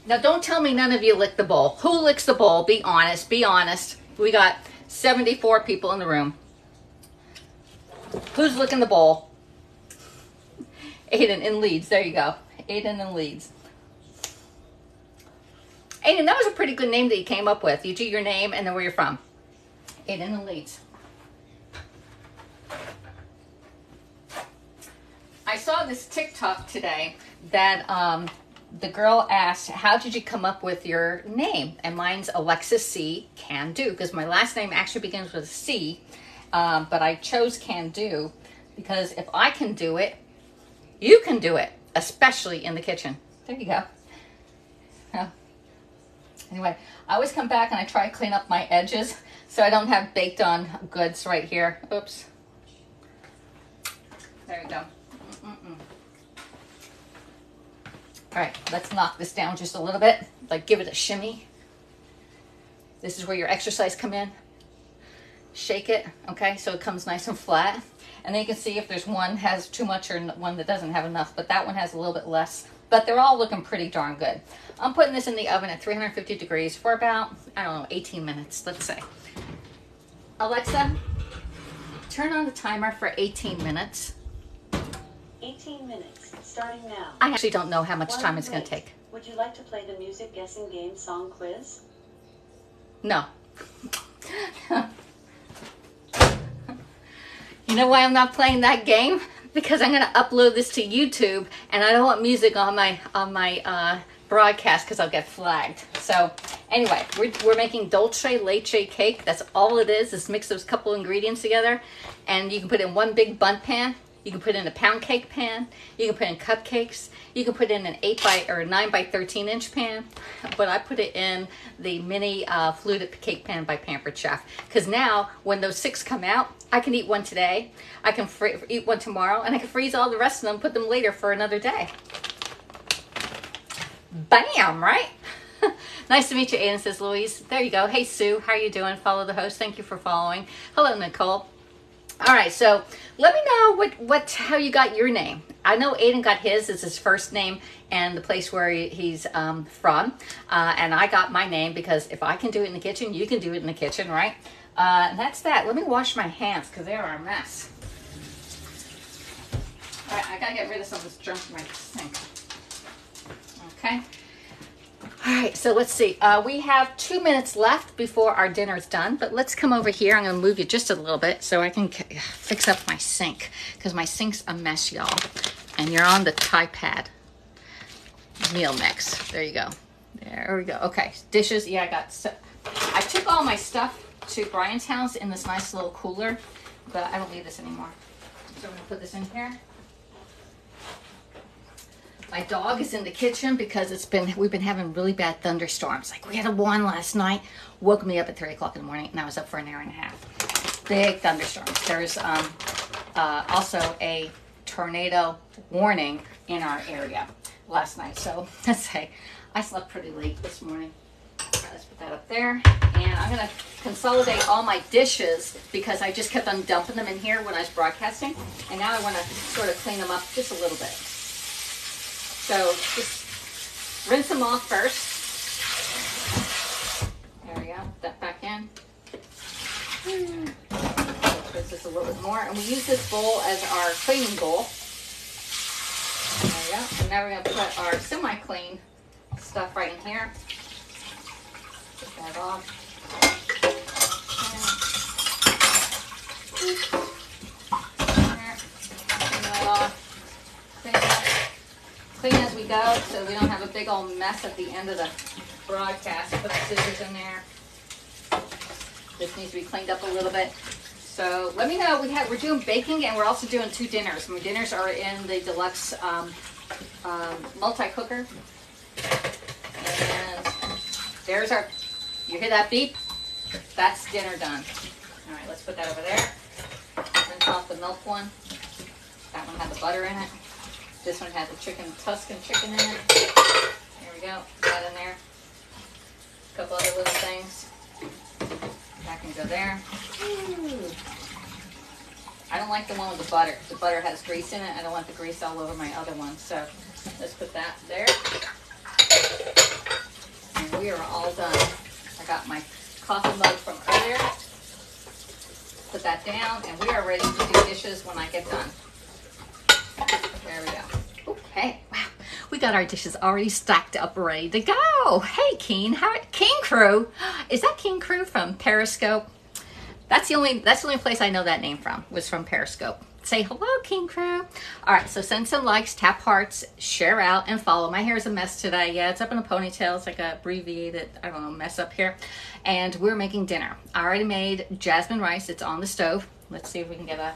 Speaker 1: Now, don't tell me none of you lick the bowl. Who licks the bowl? Be honest. Be honest. We got 74 people in the room. Who's licking the bowl? Aiden in Leeds. There you go. Aiden in Leeds. Aiden, that was a pretty good name that you came up with. You do your name and then where you're from. Aiden in Leeds. I saw this TikTok today that um, the girl asked, How did you come up with your name? And mine's Alexis C. Can Do, because my last name actually begins with a C, um, but I chose Can Do because if I can do it, you can do it, especially in the kitchen. There you go. Anyway, I always come back and I try to clean up my edges so I don't have baked on goods right here. Oops. There we go. All right, let's knock this down just a little bit. Like give it a shimmy. This is where your exercise come in. Shake it, okay, so it comes nice and flat. And then you can see if there's one has too much or one that doesn't have enough, but that one has a little bit less. But they're all looking pretty darn good. I'm putting this in the oven at 350 degrees for about, I don't know, 18 minutes, let's say. Alexa, turn on the timer for 18 minutes.
Speaker 2: 18 minutes, starting now.
Speaker 1: I actually don't know how much
Speaker 2: While
Speaker 1: time it's going to take.
Speaker 2: Would you like to play the music guessing game song quiz?
Speaker 1: No. you know why I'm not playing that game? Because I'm going to upload this to YouTube and I don't want music on my on my uh, broadcast because I'll get flagged. So anyway, we're, we're making dulce leche cake. That's all it is. Just mix those couple ingredients together and you can put it in one big bundt pan. You can put it in a pound cake pan. You can put in cupcakes. You can put it in an 8 by or 9 by 13 inch pan. But I put it in the mini uh, fluted cake pan by Pampered Chef. Because now, when those six come out, I can eat one today. I can eat one tomorrow. And I can freeze all the rest of them, put them later for another day. Bam, right? [LAUGHS] nice to meet you, Aiden, says Louise. There you go. Hey, Sue, how are you doing? Follow the host. Thank you for following. Hello, Nicole. All right, so let me know what, what how you got your name. I know Aiden got his as his first name and the place where he's um, from. Uh, and I got my name because if I can do it in the kitchen, you can do it in the kitchen, right? Uh, and that's that. Let me wash my hands because they are a mess. All right, I got to get rid of some of this junk in my sink. Okay. All right, so let's see. Uh, we have two minutes left before our dinner is done, but let's come over here. I'm going to move you just a little bit so I can fix up my sink because my sink's a mess, y'all. And you're on the Typad meal mix. There you go. There we go. Okay, dishes. Yeah, I got. So, I took all my stuff to Brian's house in this nice little cooler, but I don't need this anymore. So I'm going to put this in here. My dog is in the kitchen because it's been we've been having really bad thunderstorms. Like we had a one last night, woke me up at three o'clock in the morning, and I was up for an hour and a half. Big thunderstorms. There's um, uh, also a tornado warning in our area last night. So [LAUGHS] let's say I slept pretty late this morning. Let's put that up there. And I'm to consolidate all my dishes because I just kept on dumping them in here when I was broadcasting. And now I want to sort of clean them up just a little bit. So just rinse them off first. There we go. That back in. Twist this a little bit more. And we use this bowl as our cleaning bowl. There we go. And now we're going to put our semi-clean stuff right in here. Take that off. Clean that off. Clean that clean as we go so we don't have a big old mess at the end of the broadcast. Put the scissors in there. This needs to be cleaned up a little bit. So let me know. We have we're doing baking and we're also doing two dinners. My dinners are in the deluxe um, um, multi cooker. And there's our. You hear that beep? That's dinner done. All right, let's put that over there. Rinse off the milk one. That one had the butter in it. This one has a chicken, Tuscan chicken in it. There we go, that in there. A couple other little things. That can go there. Ooh. I don't like the one with the butter. The butter has grease in it. I don't want the grease all over my other one. So let's put that there. And we are all done. I got my coffee mug from earlier. Put that down and we are ready to do dishes when I get done. There we go. Okay, wow. We got our dishes already stacked up, ready to go. Hey, Keen, how King Crew? [GASPS] Is that King Crew from Periscope? That's the only that's the only place I know that name from was from Periscope. Say hello, King Crew. All right, so send some likes, tap hearts, share out, and follow. My hair is a mess today. Yeah, it's up in a ponytail. It's like a abbreviated, I don't know, mess up here. And we're making dinner. I already made jasmine rice. It's on the stove. Let's see if we can get a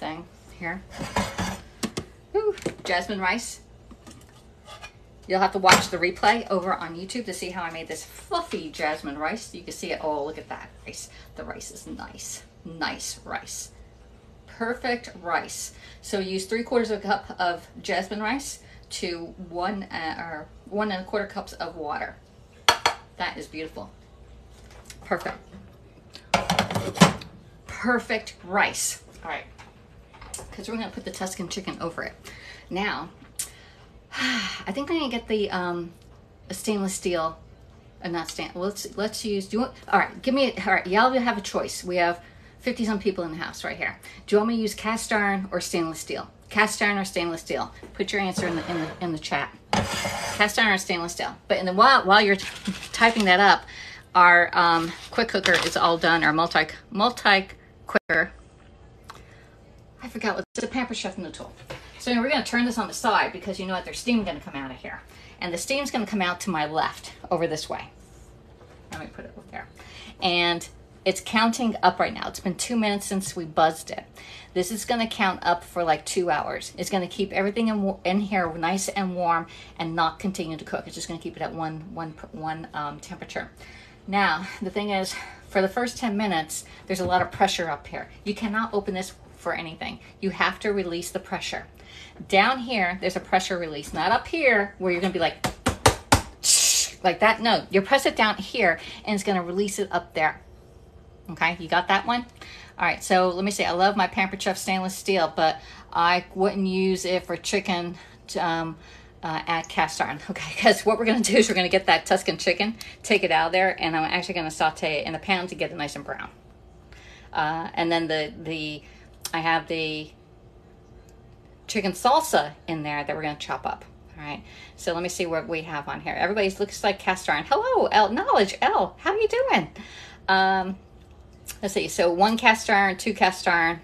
Speaker 1: thing here. Ooh, jasmine rice. You'll have to watch the replay over on YouTube to see how I made this fluffy jasmine rice. You can see it. Oh, look at that rice. The rice is nice. Nice rice. Perfect rice. So use three quarters of a cup of jasmine rice to one uh, or one and a quarter cups of water. That is beautiful. Perfect. Perfect rice. All right. Because we're to put the Tuscan chicken over it. Now, [SIGHS] I think I'm gonna get the um, stainless steel, uh, not stainless. Let's let's use. Do you want? All right, give me. All right, y'all have a choice. We have 50 some people in the house right here. Do you want me to use cast iron or stainless steel? Cast iron or stainless steel? Put your answer in the in the in the chat. Cast iron or stainless steel. But in the while while you're typing that up, our um, quick cooker is all done. Our multi multi quicker. I forgot what it's a Pamper Chef tool. So we're going to turn this on the side because you know what, there's steam going to come out of here. And the steam's going to come out to my left, over this way. Let me put it over there. And it's counting up right now. It's been two minutes since we buzzed it. This is going to count up for like two hours. It's going to keep everything in, in here nice and warm and not continue to cook. It's just going to keep it at one, one, one um, temperature. Now, the thing is, for the first 10 minutes, there's a lot of pressure up here. You cannot open this for anything. You have to release the pressure. Down here, there's a pressure release, not up here where you're gonna be like, [SNIFFS] like that. No, you press it down here and it's gonna release it up there. Okay, you got that one? All right, so let me say, I love my Pampered Chef stainless steel, but I wouldn't use it for chicken to, um, uh, at cast iron. [LAUGHS] Okay, because what we're gonna do is we're gonna get that Tuscan chicken, take it out of there, and I'm actually gonna saute it in a pan to get it nice and brown. Uh, and then the the I have the chicken salsa in there that we're going to chop up. All right. So let me see what we have on here. Everybody looks like cast iron. Hello, L. Knowledge. L. How are you doing? Um, let's see. So one cast iron, two cast iron,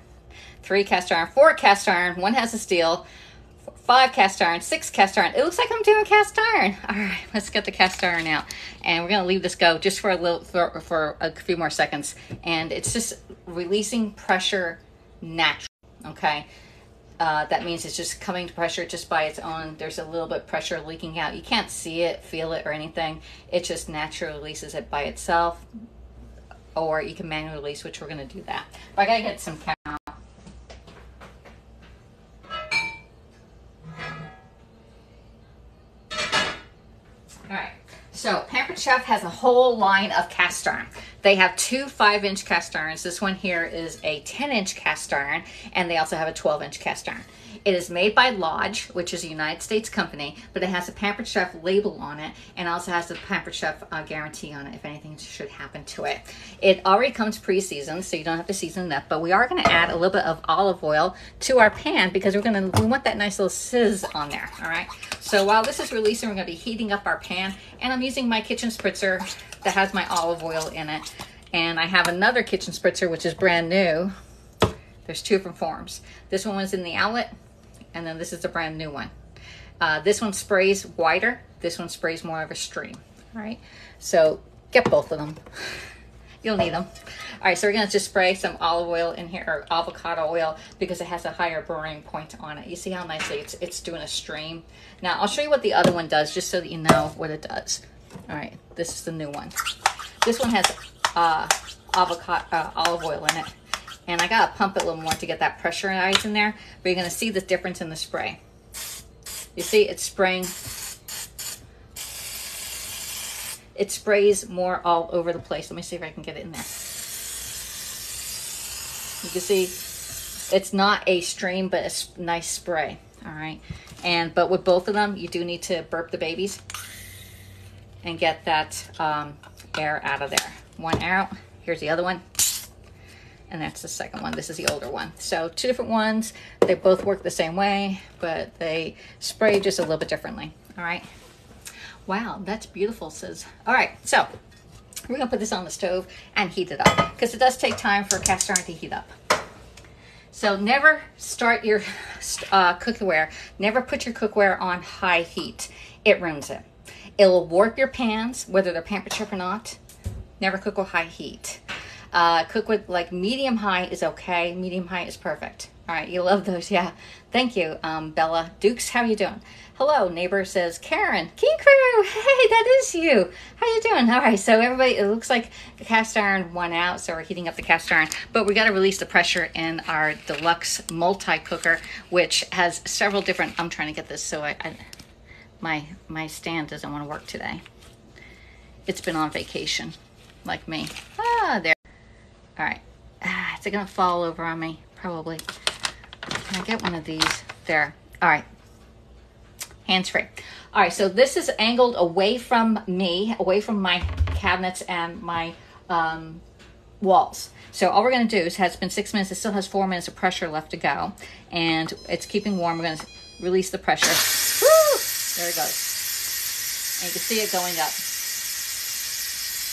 Speaker 1: three cast iron, four cast iron. One has a steel. Five cast iron, six cast iron. It looks like I'm doing cast iron. [LAUGHS] All right, let's get the cast iron out, and we're gonna leave this go just for a little for, for a few more seconds. And it's just releasing pressure naturally. Okay, uh, that means it's just coming to pressure just by its own. There's a little bit pressure leaking out. You can't see it, feel it, or anything. It just naturally releases it by itself, or you can manually release, which we're going to do that. But I got to get some count. So Pampered Chef has a whole line of cast iron. They have two 5-inch cast irons. This one here is a 10-inch cast iron, and they also have a 12-inch cast iron. It is made by Lodge, which is a United States company, but it has a Pampered Chef label on it and also has the Pampered Chef uh, guarantee on it if anything should happen to it. It already comes pre-seasoned, so you don't have to season that, but we are going to add a little bit of olive oil to our pan because we're going to we want that nice little sizz on there, all right? So while this is releasing, we're going to be heating up our pan, and I'm using my kitchen spritzer that has my olive oil in it. And I have another kitchen spritzer, which is brand new. There's two different forms. This one was in the outlet, and then this is the brand new one. Uh, this one sprays wider. This one sprays more of a stream. All right, so get both of them. [LAUGHS] You'll need them. All right, so we're gonna just spray some olive oil in here, or avocado oil, because it has a higher burning point on it. You see how nicely it's, it's doing a stream? Now, I'll show you what the other one does, just so that you know what it does. All right, this is the new one. This one has uh, avocado uh, olive oil in it, And I gotta pump it a little more to get that pressurized in there, but you're gonna see the difference in the spray. You see it's spraying, it sprays more all over the place. Let me see if I can get it in there. You can see it's not a stream, but a nice spray. All right. And, but with both of them, you do need to burp the babies and get that um, air out of there. One out. Here's the other one. And that's the second one. This is the older one. So two different ones. They both work the same way, but they spray just a little bit differently. All right. Wow, that's beautiful, says. All right, so we're gonna put this on the stove and heat it up because it does take time for cast iron to heat up. So never start your uh, cookware, never put your cookware on high heat. It ruins it. It'll warp your pans, whether they're pampered or not. Never cook with high heat. Uh, cook with like medium high is okay. Medium high is perfect. All right, you love those, [LAUGHS] yeah. Thank you, um, Bella. Dukes, how you doing? Hello, neighbor says, Karen, Key Crew, [LAUGHS] hey, that is you. How you doing? All right, so everybody, it looks like the cast iron won out, so we're heating up the cast iron, but we got to release the pressure in our deluxe multi-cooker, which has several different, I'm trying to get this so I, I my, my stand doesn't want to work today. It's been on vacation, like me. Ah, there. All right, ah, is it gonna fall over on me? Probably. Can I get one of these? There. All right, hands free. All right, so this is angled away from me, away from my cabinets and my um, walls. So all we're gonna do is, has been six minutes, it still has four minutes of pressure left to go. And it's keeping warm, we're gonna release the pressure. Woo! There it goes. And you can see it going up.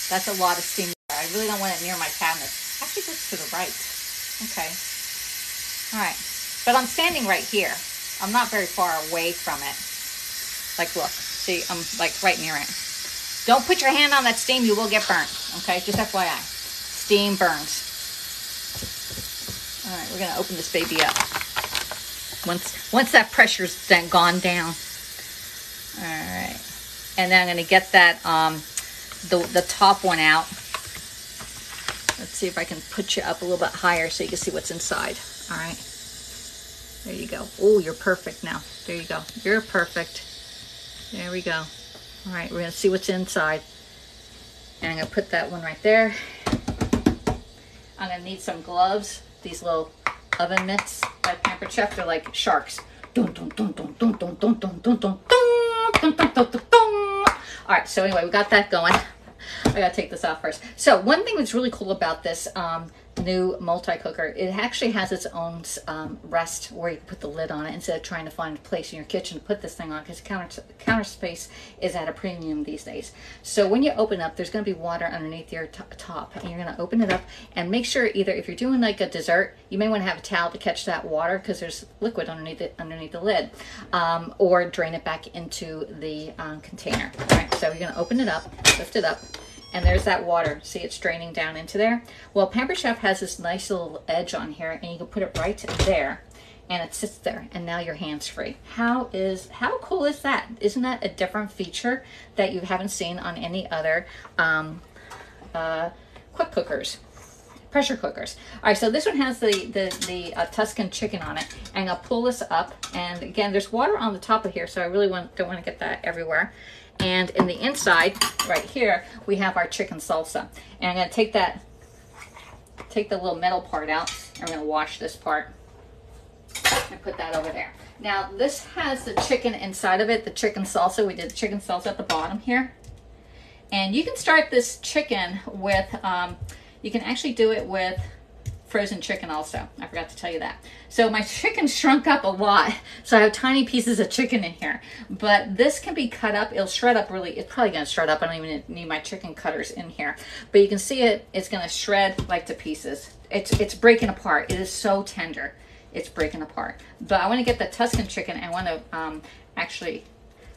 Speaker 1: That's a lot of steam. There. I really don't want it near my cabinet. Actually goes to the right. Okay. All right. But I'm standing right here. I'm not very far away from it. Like, look, see, I'm like right near it. Don't put your hand on that steam, you will get burnt. Okay, just FYI. Steam burns. All right, we're gonna open this baby up. Once, once that pressure's then gone down. All right, and then I'm gonna get that, um, the, the top one out. Let's see if I can put you up a little bit higher so you can see what's inside. All right. There you go. Oh, you're perfect now. There you go. You're perfect. There we go. All right, we're going to see what's inside. And I'm going to put that one right there. I'm going to need some gloves. These little oven mitts by Pampered Chef. They're like sharks. All right, so anyway, we got that going. I gotta take this off first. So one thing that's really cool about this um, new multi-cooker, it actually has its own um, rest where you put the lid on it instead of trying to find a place in your kitchen to put this thing on because counter, counter space is at a premium these days. So when you open up, there's going to be water underneath your top and you're going to open it up and make sure either if you're doing like a dessert, you may want to have a towel to catch that water because there's liquid underneath it underneath the lid um, or drain it back into the um, container. All right, so you're going to open it up, lift it up, and there's that water. See it's draining down into there? Well, Pampered Chef has this nice little edge on here and you can put it right there and it sits there and now you're hands free. How is, how cool is that? Isn't that a different feature that you haven't seen on any other um, uh, quick cookers? pressure cookers. All right, so this one has the, the, the uh, Tuscan chicken on it. And I'll pull this up. And again, there's water on the top of here, so I really want, don't want to get that everywhere. And in the inside, right here, we have our chicken salsa. And I'm gonna take that, take the little metal part out. I'm gonna wash this part and put that over there. Now this has the chicken inside of it, the chicken salsa. We did the chicken salsa at the bottom here. And you can start this chicken with, um, you can actually do it with frozen chicken also. I forgot to tell you that. So my chicken shrunk up a lot. So I have tiny pieces of chicken in here. But this can be cut up. It'll shred up really. It's probably to shred up. I don't even need my chicken cutters in here. But you can see it. It's to shred like to pieces. It's, it's breaking apart. It is so tender. It's breaking apart. But I want to get the Tuscan chicken. I want to um, actually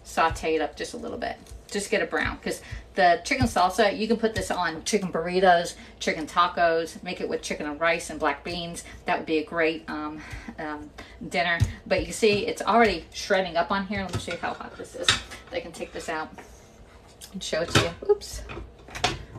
Speaker 1: saute it up just a little bit just get a brown. Because the chicken salsa you can put this on chicken burritos chicken tacos make it with chicken and rice and black beans. That would be a great um, um, dinner. But you see it's already shredding up on here. Let me show you how hot this is. They can take this out and show it to you. Oops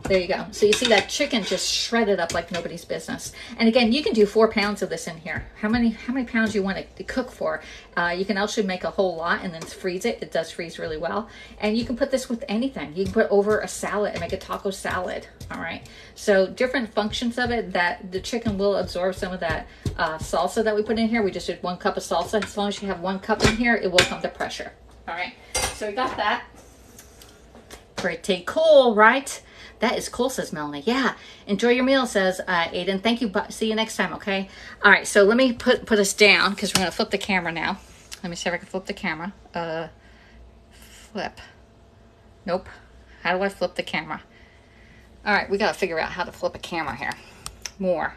Speaker 1: There you go. So you see that chicken just shredded up like nobody's business. And again, you can do four pounds of this in here. How many how many pounds you want to cook for? Uh, you can actually make a whole lot and then freeze it. It does freeze really well. And you can put this with anything. You can put over a salad and make a taco salad. All right. So different functions of it that the chicken will absorb some of that uh, salsa that we put in here. We just did one cup of salsa. As long as you have one cup in here, it will come to pressure. All right. So we got that. Pretty cool, right? That is cool, says Melanie. Yeah. Enjoy your meal, says uh, Aiden. Thank you. See you next time, okay? All right, so let me put, put us down because we're going to flip the camera now. Let me see if I can flip the camera. Uh, flip. Nope. How do I flip the camera? All right, we got to figure out how to flip a camera here. More.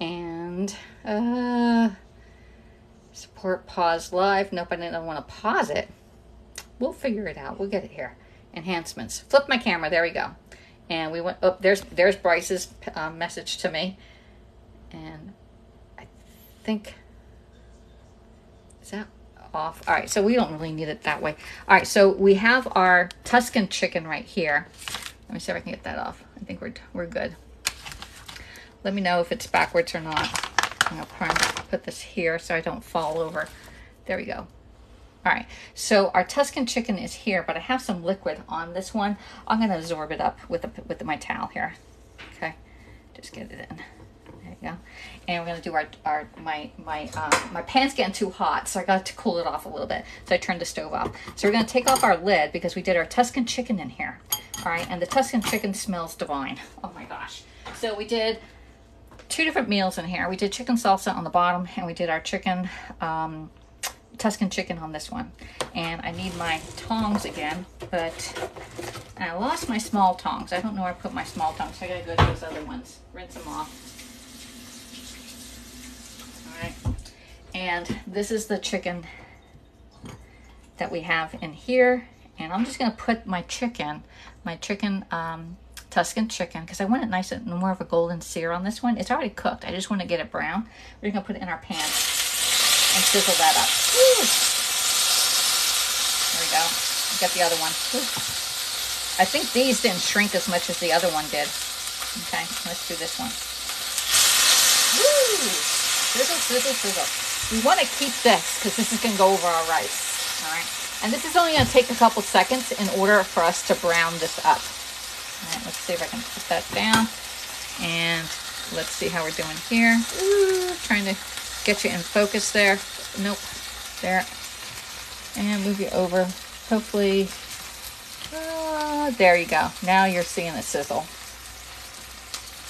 Speaker 1: And, uh, support pause live. Nope, I didn't want to pause it. We'll figure it out. We'll get it here enhancements. Flip my camera. There we go and we went up. Oh, there's there's Bryce's uh, message to me, and I think is that off. All right, so we don't really need it that way. All right, so we have our Tuscan chicken right here. Let me see if I can get that off. I think we're we're good. Let me know if it's backwards or not. I'm gonna put this here so I don't fall over. There we go. All right, so our Tuscan chicken is here, but I have some liquid on this one. I'm going to absorb it up with, a, with my towel here. Okay, just get it in. There you go. And we're going to do our, our my my uh, my pan's getting too hot, so I got to cool it off a little bit. So I turned the stove off. So we're going to take off our lid because we did our Tuscan chicken in here. All right, and the Tuscan chicken smells divine. Oh my gosh. So we did two different meals in here. We did chicken salsa on the bottom, and we did our chicken um, Tuscan chicken on this one. And I need my tongs again, but I lost my small tongs. I don't know where I put my small tongs, so I gotta go to those other ones. Rinse them off. All right. And this is the chicken that we have in here. And I'm just gonna put my chicken, my chicken, um, Tuscan chicken, because I want it nice and more of a golden sear on this one. It's already cooked. I just want to get it brown. We're gonna put it in our pan and sizzle that up. Woo. There we go. Get the other one. Woo. I think these didn't shrink as much as the other one did. Okay, let's do this one. Woo! Sizzle, sizzle, sizzle. We want to keep this because this is going to go over our rice. All right. And this is only going to take a couple seconds in order for us to brown this up. All right, let's see if I can put that down. And let's see how we're doing here. Ooh, trying to get you in focus there. Nope. There. And move you over. Hopefully, uh, there you go. Now you're seeing the sizzle.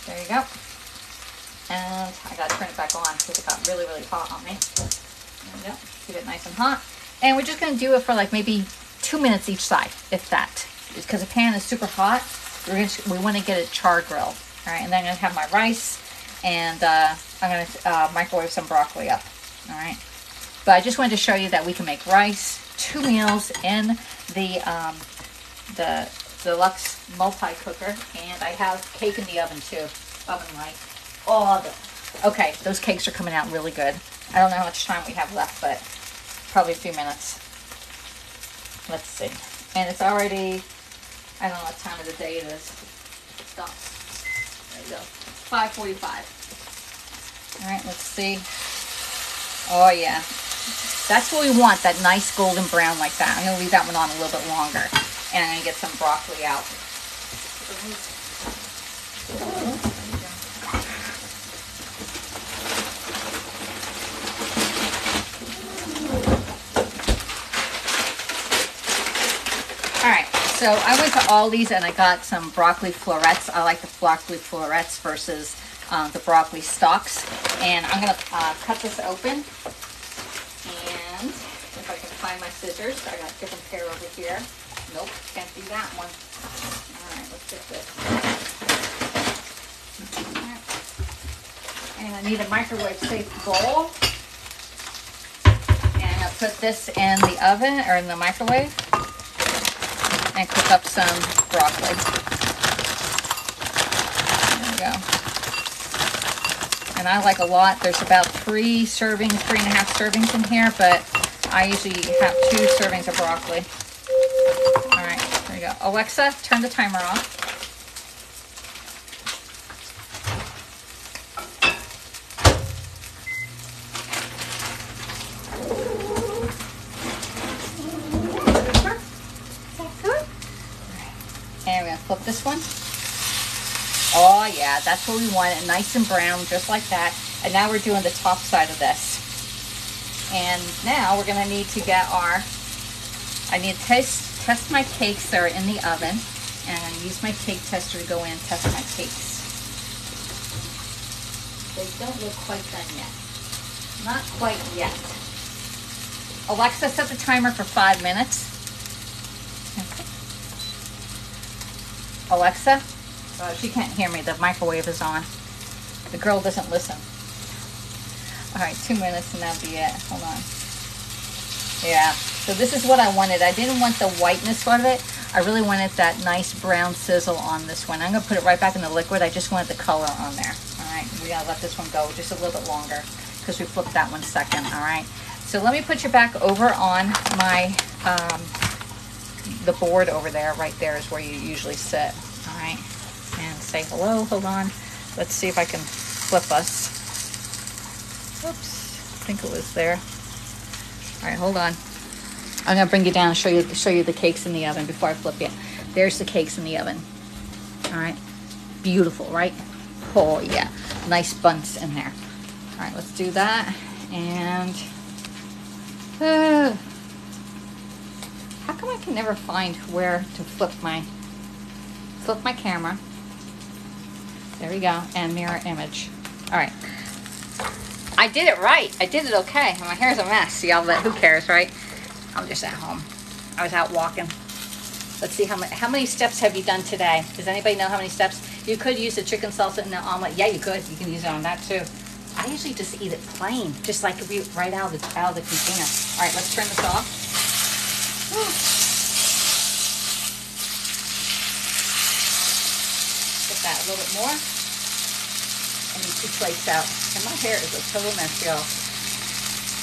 Speaker 1: There you go. And I got to turn it back on because it got really, really hot on me. There. Keep it nice and hot. And we're just to do it for like maybe two minutes each side, if that. Because the pan is super hot, we're gonna, we want to get it char grilled. All right, and then I'm to have my rice and uh, I'm going to uh, microwave some broccoli up. All right. But I just wanted to show you that we can make rice, two meals in the um, the deluxe multi cooker, and I have cake in the oven too, oven light. Oh, the, okay, those cakes are coming out really good. I don't know how much time we have left, but probably a few minutes. Let's see. And it's already, I don't know what time of the day it is. Stop. There you go. 545. All right, let's see. Oh, yeah. That's what we want, that nice golden brown like that. I'm going to leave that one on a little bit longer. And I'm going to get some broccoli out. All right, so I went to Aldi's and I got some broccoli florets. I like the broccoli florets versus uh, the broccoli stalks. And I'm going to uh, cut this open. And if I can find my scissors, I got a different pair over here. Nope, can't do that one. All right, let's get this. And I need a microwave safe bowl. And I'll put this in the oven or in the microwave and cook up some broccoli. There we go and I like a lot. There's about three servings, three and a half servings in here, but I usually have two servings of broccoli. All right, there we go. Alexa, turn the timer off. And we're gonna flip this one. Oh yeah, that's what we want, it nice and brown, just like that. And now we're doing the top side of this. And now we're gonna need to get our, I need to test, test my cakes that are in the oven and use my cake tester to go in and test my cakes. They don't look quite done yet. Not quite yet. Alexa, set the timer for five minutes. Alexa, uh, she can't hear me. The microwave is on. The girl doesn't listen. All right, two minutes and that'll be it. Hold on. Yeah, so this is what I wanted. I didn't want the whiteness of it. I really wanted that nice brown sizzle on this one. I'm gonna put it right back in the liquid. I just wanted the color on there. All right, we gotta let this one go just a little bit longer because we flipped that one second, all right? So let me put you back over on my, um, the board over there, right there is where you usually sit, all right? And say hello, hold on. Let's see if I can flip us. Oops, I think it was there. All right, hold on. I'm gonna bring you down and show you show you the cakes in the oven before I flip you. There's the cakes in the oven. All right, beautiful, right? Oh yeah, nice buns in there. All right, let's do that. And uh, how come I can never find where to flip my flip my camera? There we go, and mirror image. All right. I did it right. I did it okay. My hair's a mess, y'all, but who cares, right? I'm just at home. I was out walking. Let's see how many, how many steps have you done today? Does anybody know how many steps? You could use the chicken salsa in the omelet. Yeah, you could. You can use it on that too. I usually just eat it plain, just like right out of the, out of the container. All right, let's turn this off. Get that a little bit more. And these two plates out. And my hair is a total mess, y'all.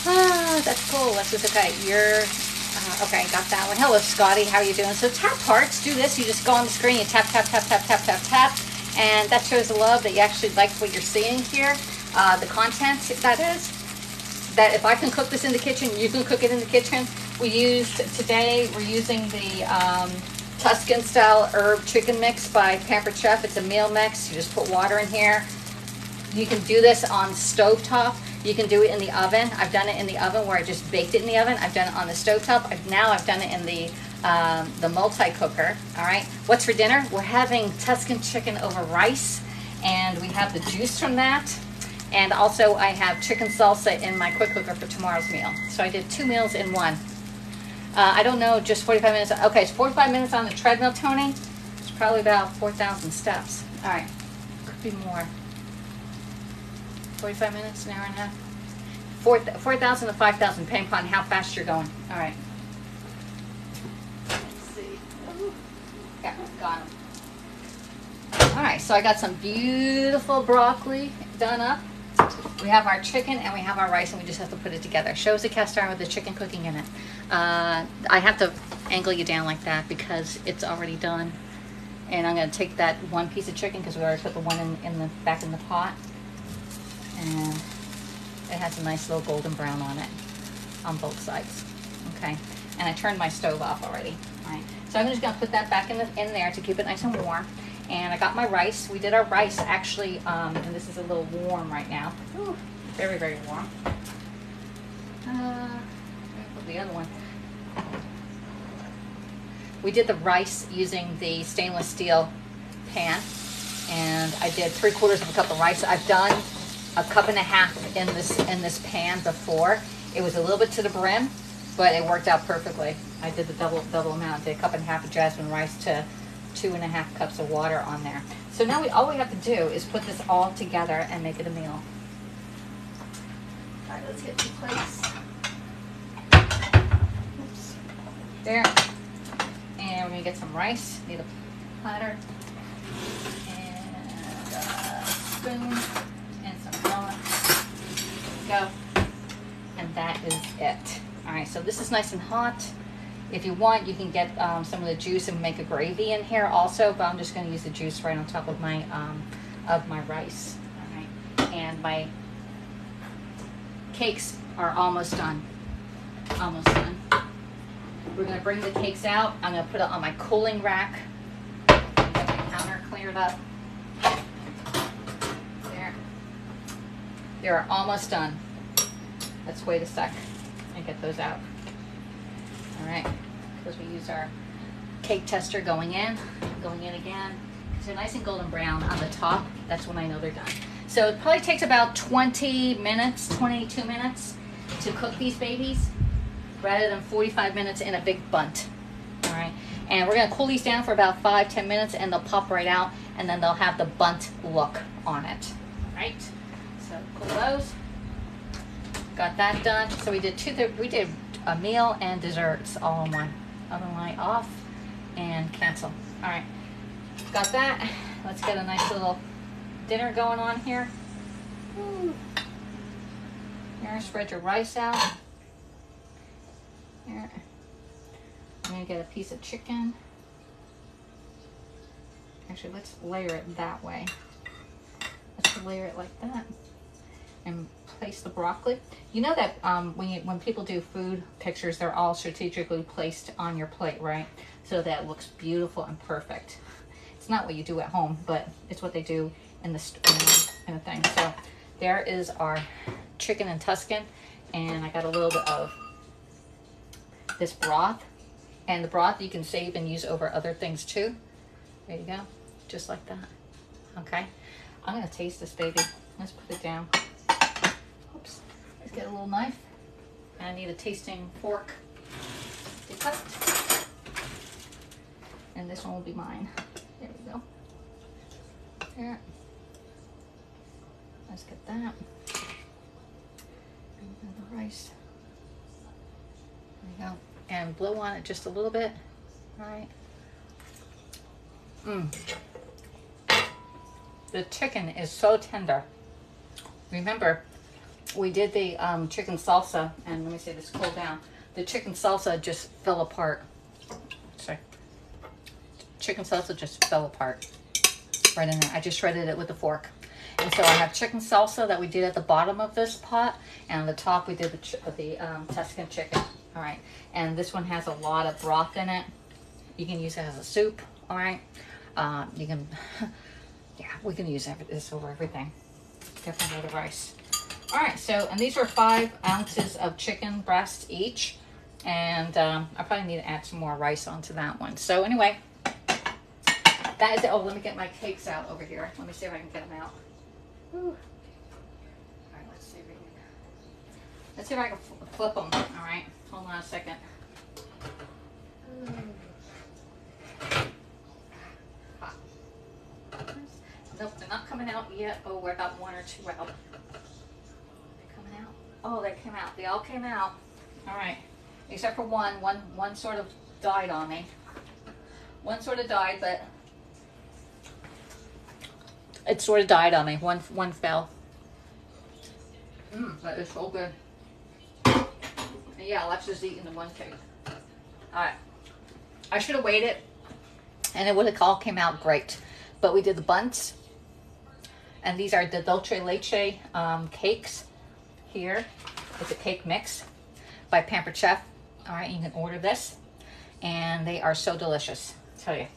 Speaker 1: Ah, that's cool. That's just okay. You're uh, okay. Got that one. Hello, Scotty. How are you doing? So tap hearts. Do this. You just go on the screen. You tap, tap, tap, tap, tap, tap, tap, and that shows the love that you actually like what you're seeing here. Uh, the content that is. That if I can cook this in the kitchen, you can cook it in the kitchen. We used today. We're using the um, Tuscan style herb chicken mix by Pampered Chef. It's a meal mix. You just put water in here. You can do this on stovetop. You can do it in the oven. I've done it in the oven where I just baked it in the oven. I've done it on the stovetop. I've, now I've done it in the um, the multi-cooker. All right. What's for dinner? We're having Tuscan chicken over rice, and we have the juice from that. And also I have chicken salsa in my quick cooker for tomorrow's meal. So I did two meals in one. Uh, I don't know, just 45 minutes. Okay, it's 45 minutes on the treadmill, Tony. It's probably about 4,000 steps. All right, could be more. 45 minutes, an hour and a half. 4,000 4, to 5,000, depending upon how fast you're going. All right. Let's see. Yeah, got them. All right, so I got some beautiful broccoli done up. We have our chicken and we have our rice and we just have to put it together. Shows the cast iron with the chicken cooking in it. Uh, I have to angle you down like that because it's already done. And I'm gonna take that one piece of chicken because we already put the one in, in the back in the pot and it has a nice little golden brown on it on both sides. Okay, and I turned my stove off already. All right, so I'm just gonna put that back in, the, in there to keep it nice and warm. And I got my rice. We did our rice actually, um, and this is a little warm right now. Ooh, very, very warm. Uh, the other one. We did the rice using the stainless steel pan and I did three quarters of a cup of rice. I've done a cup and a half in this in this pan before. It was a little bit to the brim, but it worked out perfectly. I did the double double amount. did a cup and a half of jasmine rice to two and a half cups of water on there. So now we all we have to do is put this all together and make it a meal. All right, let's get two plates. Oops. There. And we're gonna get some rice. Need a platter and a spoon and some umbrella. go. And that is it. All right, so this is nice and hot. If you want, you can get um, some of the juice and make a gravy in here also, but I'm just gonna use the juice right on top of my, um, of my rice. All right, and my cakes are almost done. Almost done. We're gonna bring the cakes out. I'm gonna put it on my cooling rack Get my Counter cleared up. There. They're almost done. Let's wait a sec and get those out. All right, because we use our cake tester going in, going in again. They're nice and golden brown on the top. That's when I know they're done. So it probably takes about 20 minutes, 22 minutes to cook these babies rather than 45 minutes in a big bundt. All right, and we're gonna cool these down for about five, 10 minutes and they'll pop right out and then they'll have the bundt look on it. All right, so cool those. Got that done. So we did two, we did a meal and desserts all in one. Oven light off and cancel. All right, got that. Let's get a nice little dinner going on here. Here, spread your rice out. Here. I'm gonna get a piece of chicken. Actually, let's layer it that way. Let's layer it like that. And place the broccoli. You know that um, when, you, when people do food pictures, they're all strategically placed on your plate, right? So that it looks beautiful and perfect. It's not what you do at home, but it's what they do in the, in the, in the thing. So there is our chicken and Tuscan. And I got a little bit of this broth. And the broth you can save and use over other things too. There you go. Just like that. Okay. I'm to taste this baby. Let's put it down. Oops. Let's get a little knife. And I need a tasting fork to cut. And this one will be mine. There we go. There. Let's get that. And the rice. There you go. And blow on it just a little bit. Right. Mmm. The chicken is so tender. Remember, we did the um, chicken salsa, and let me see this cool down. The chicken salsa just fell apart. Sorry. Chicken salsa just fell apart right in there. I just shredded it with a fork. And so I have chicken salsa that we did at the bottom of this pot, and on the top we did the, the um, Tuscan chicken. All right, and this one has a lot of broth in it. You can use it as a soup. All right, uh, you can, [LAUGHS] yeah, we can use this over everything. Definitely the rice. All right, so, and these were five ounces of chicken breast each. And um, I probably need to add some more rice onto that one. So anyway, that is it. Oh, let me get my cakes out over here. Let me see if I can get them out. Whew. All right, let's see if we can, let's see if I can flip them. All right, hold on a second. Nope, they're not coming out yet. Oh, we're about one or two out. They're coming out. Oh, they came out. They all came out. All right, except for one. One, one sort of died on me. One sort of died, but it sort of died on me. One one fell. Mmm, that is so good. Yeah, Alexa's eating the one cake. Alright. I should have waited and it would have all came out great. But we did the bundts. And these are the Dulce Leche um, cakes here. It's a cake mix by Pampered Chef. All right, you can order this. And they are so delicious, I tell you.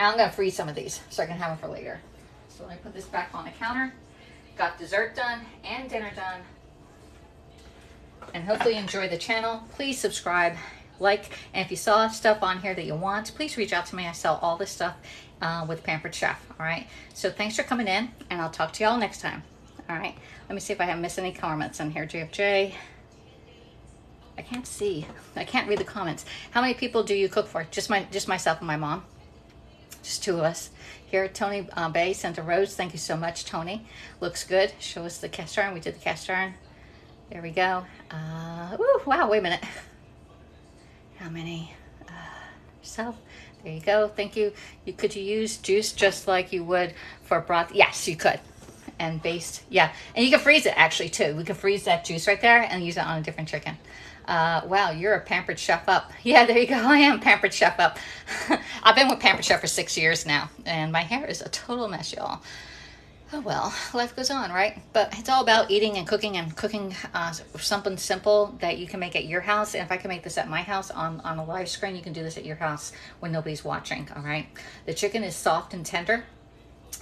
Speaker 1: I'm gonna freeze some of these so I can have them for later. So let me put this back on the counter. Got dessert done and dinner done. And hopefully you enjoy the channel. Please subscribe, like, and if you saw stuff on here that you want, please reach out to me. I sell all this stuff uh, with Pampered Chef, all right? So thanks for coming in, and I'll talk to y'all next time. All right, let me see if I have missed any comments in here. JFJ. I can't see. I can't read the comments. How many people do you cook for? Just my, just myself and my mom. Just two of us. Here, Tony uh, Bay sent a rose. Thank you so much, Tony. Looks good. Show us the cast iron. We did the cast iron. There we go. Uh, ooh, wow, wait a minute. How many? Uh, so, there you go. Thank you. you. Could you use juice just like you would for broth? Yes, you could. And based, yeah. And you can freeze it actually too. We can freeze that juice right there and use it on a different chicken. Uh, wow, you're a pampered chef up. [LAUGHS] Yeah, there you go. I am pampered chef up. [LAUGHS] I've been with pampered chef for six years now, and my hair is a total mess, y'all. Oh well, life goes on, right? But it's all about eating and cooking and cooking uh, something simple that you can make at your house. And if I can make this at my house on, on a live screen, you can do this at your house when nobody's watching, all right? The chicken is soft and tender.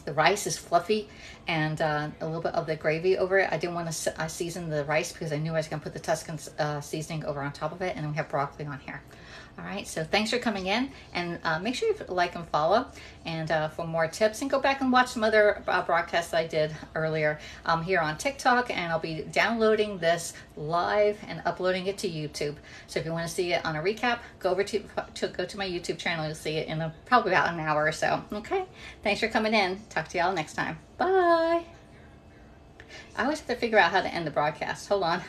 Speaker 1: The rice is fluffy and uh, a little bit of the gravy over it. I didn't want to season the rice because I knew I was going to put the Tuscan uh, seasoning over on top of it. And we have broccoli on here. All right, so thanks for coming in and uh, make sure you like and follow and uh, for more tips and go back and watch some other uh, broadcasts I did earlier um, here on TikTok and I'll be downloading this live and uploading it to YouTube. So if you want to see it on a recap, go over to, to go to my YouTube channel. You'll see it in a, probably about an hour or so. Okay, thanks for coming in. Talk to y'all next time. Bye. I always have to figure out how to end the broadcast. Hold on.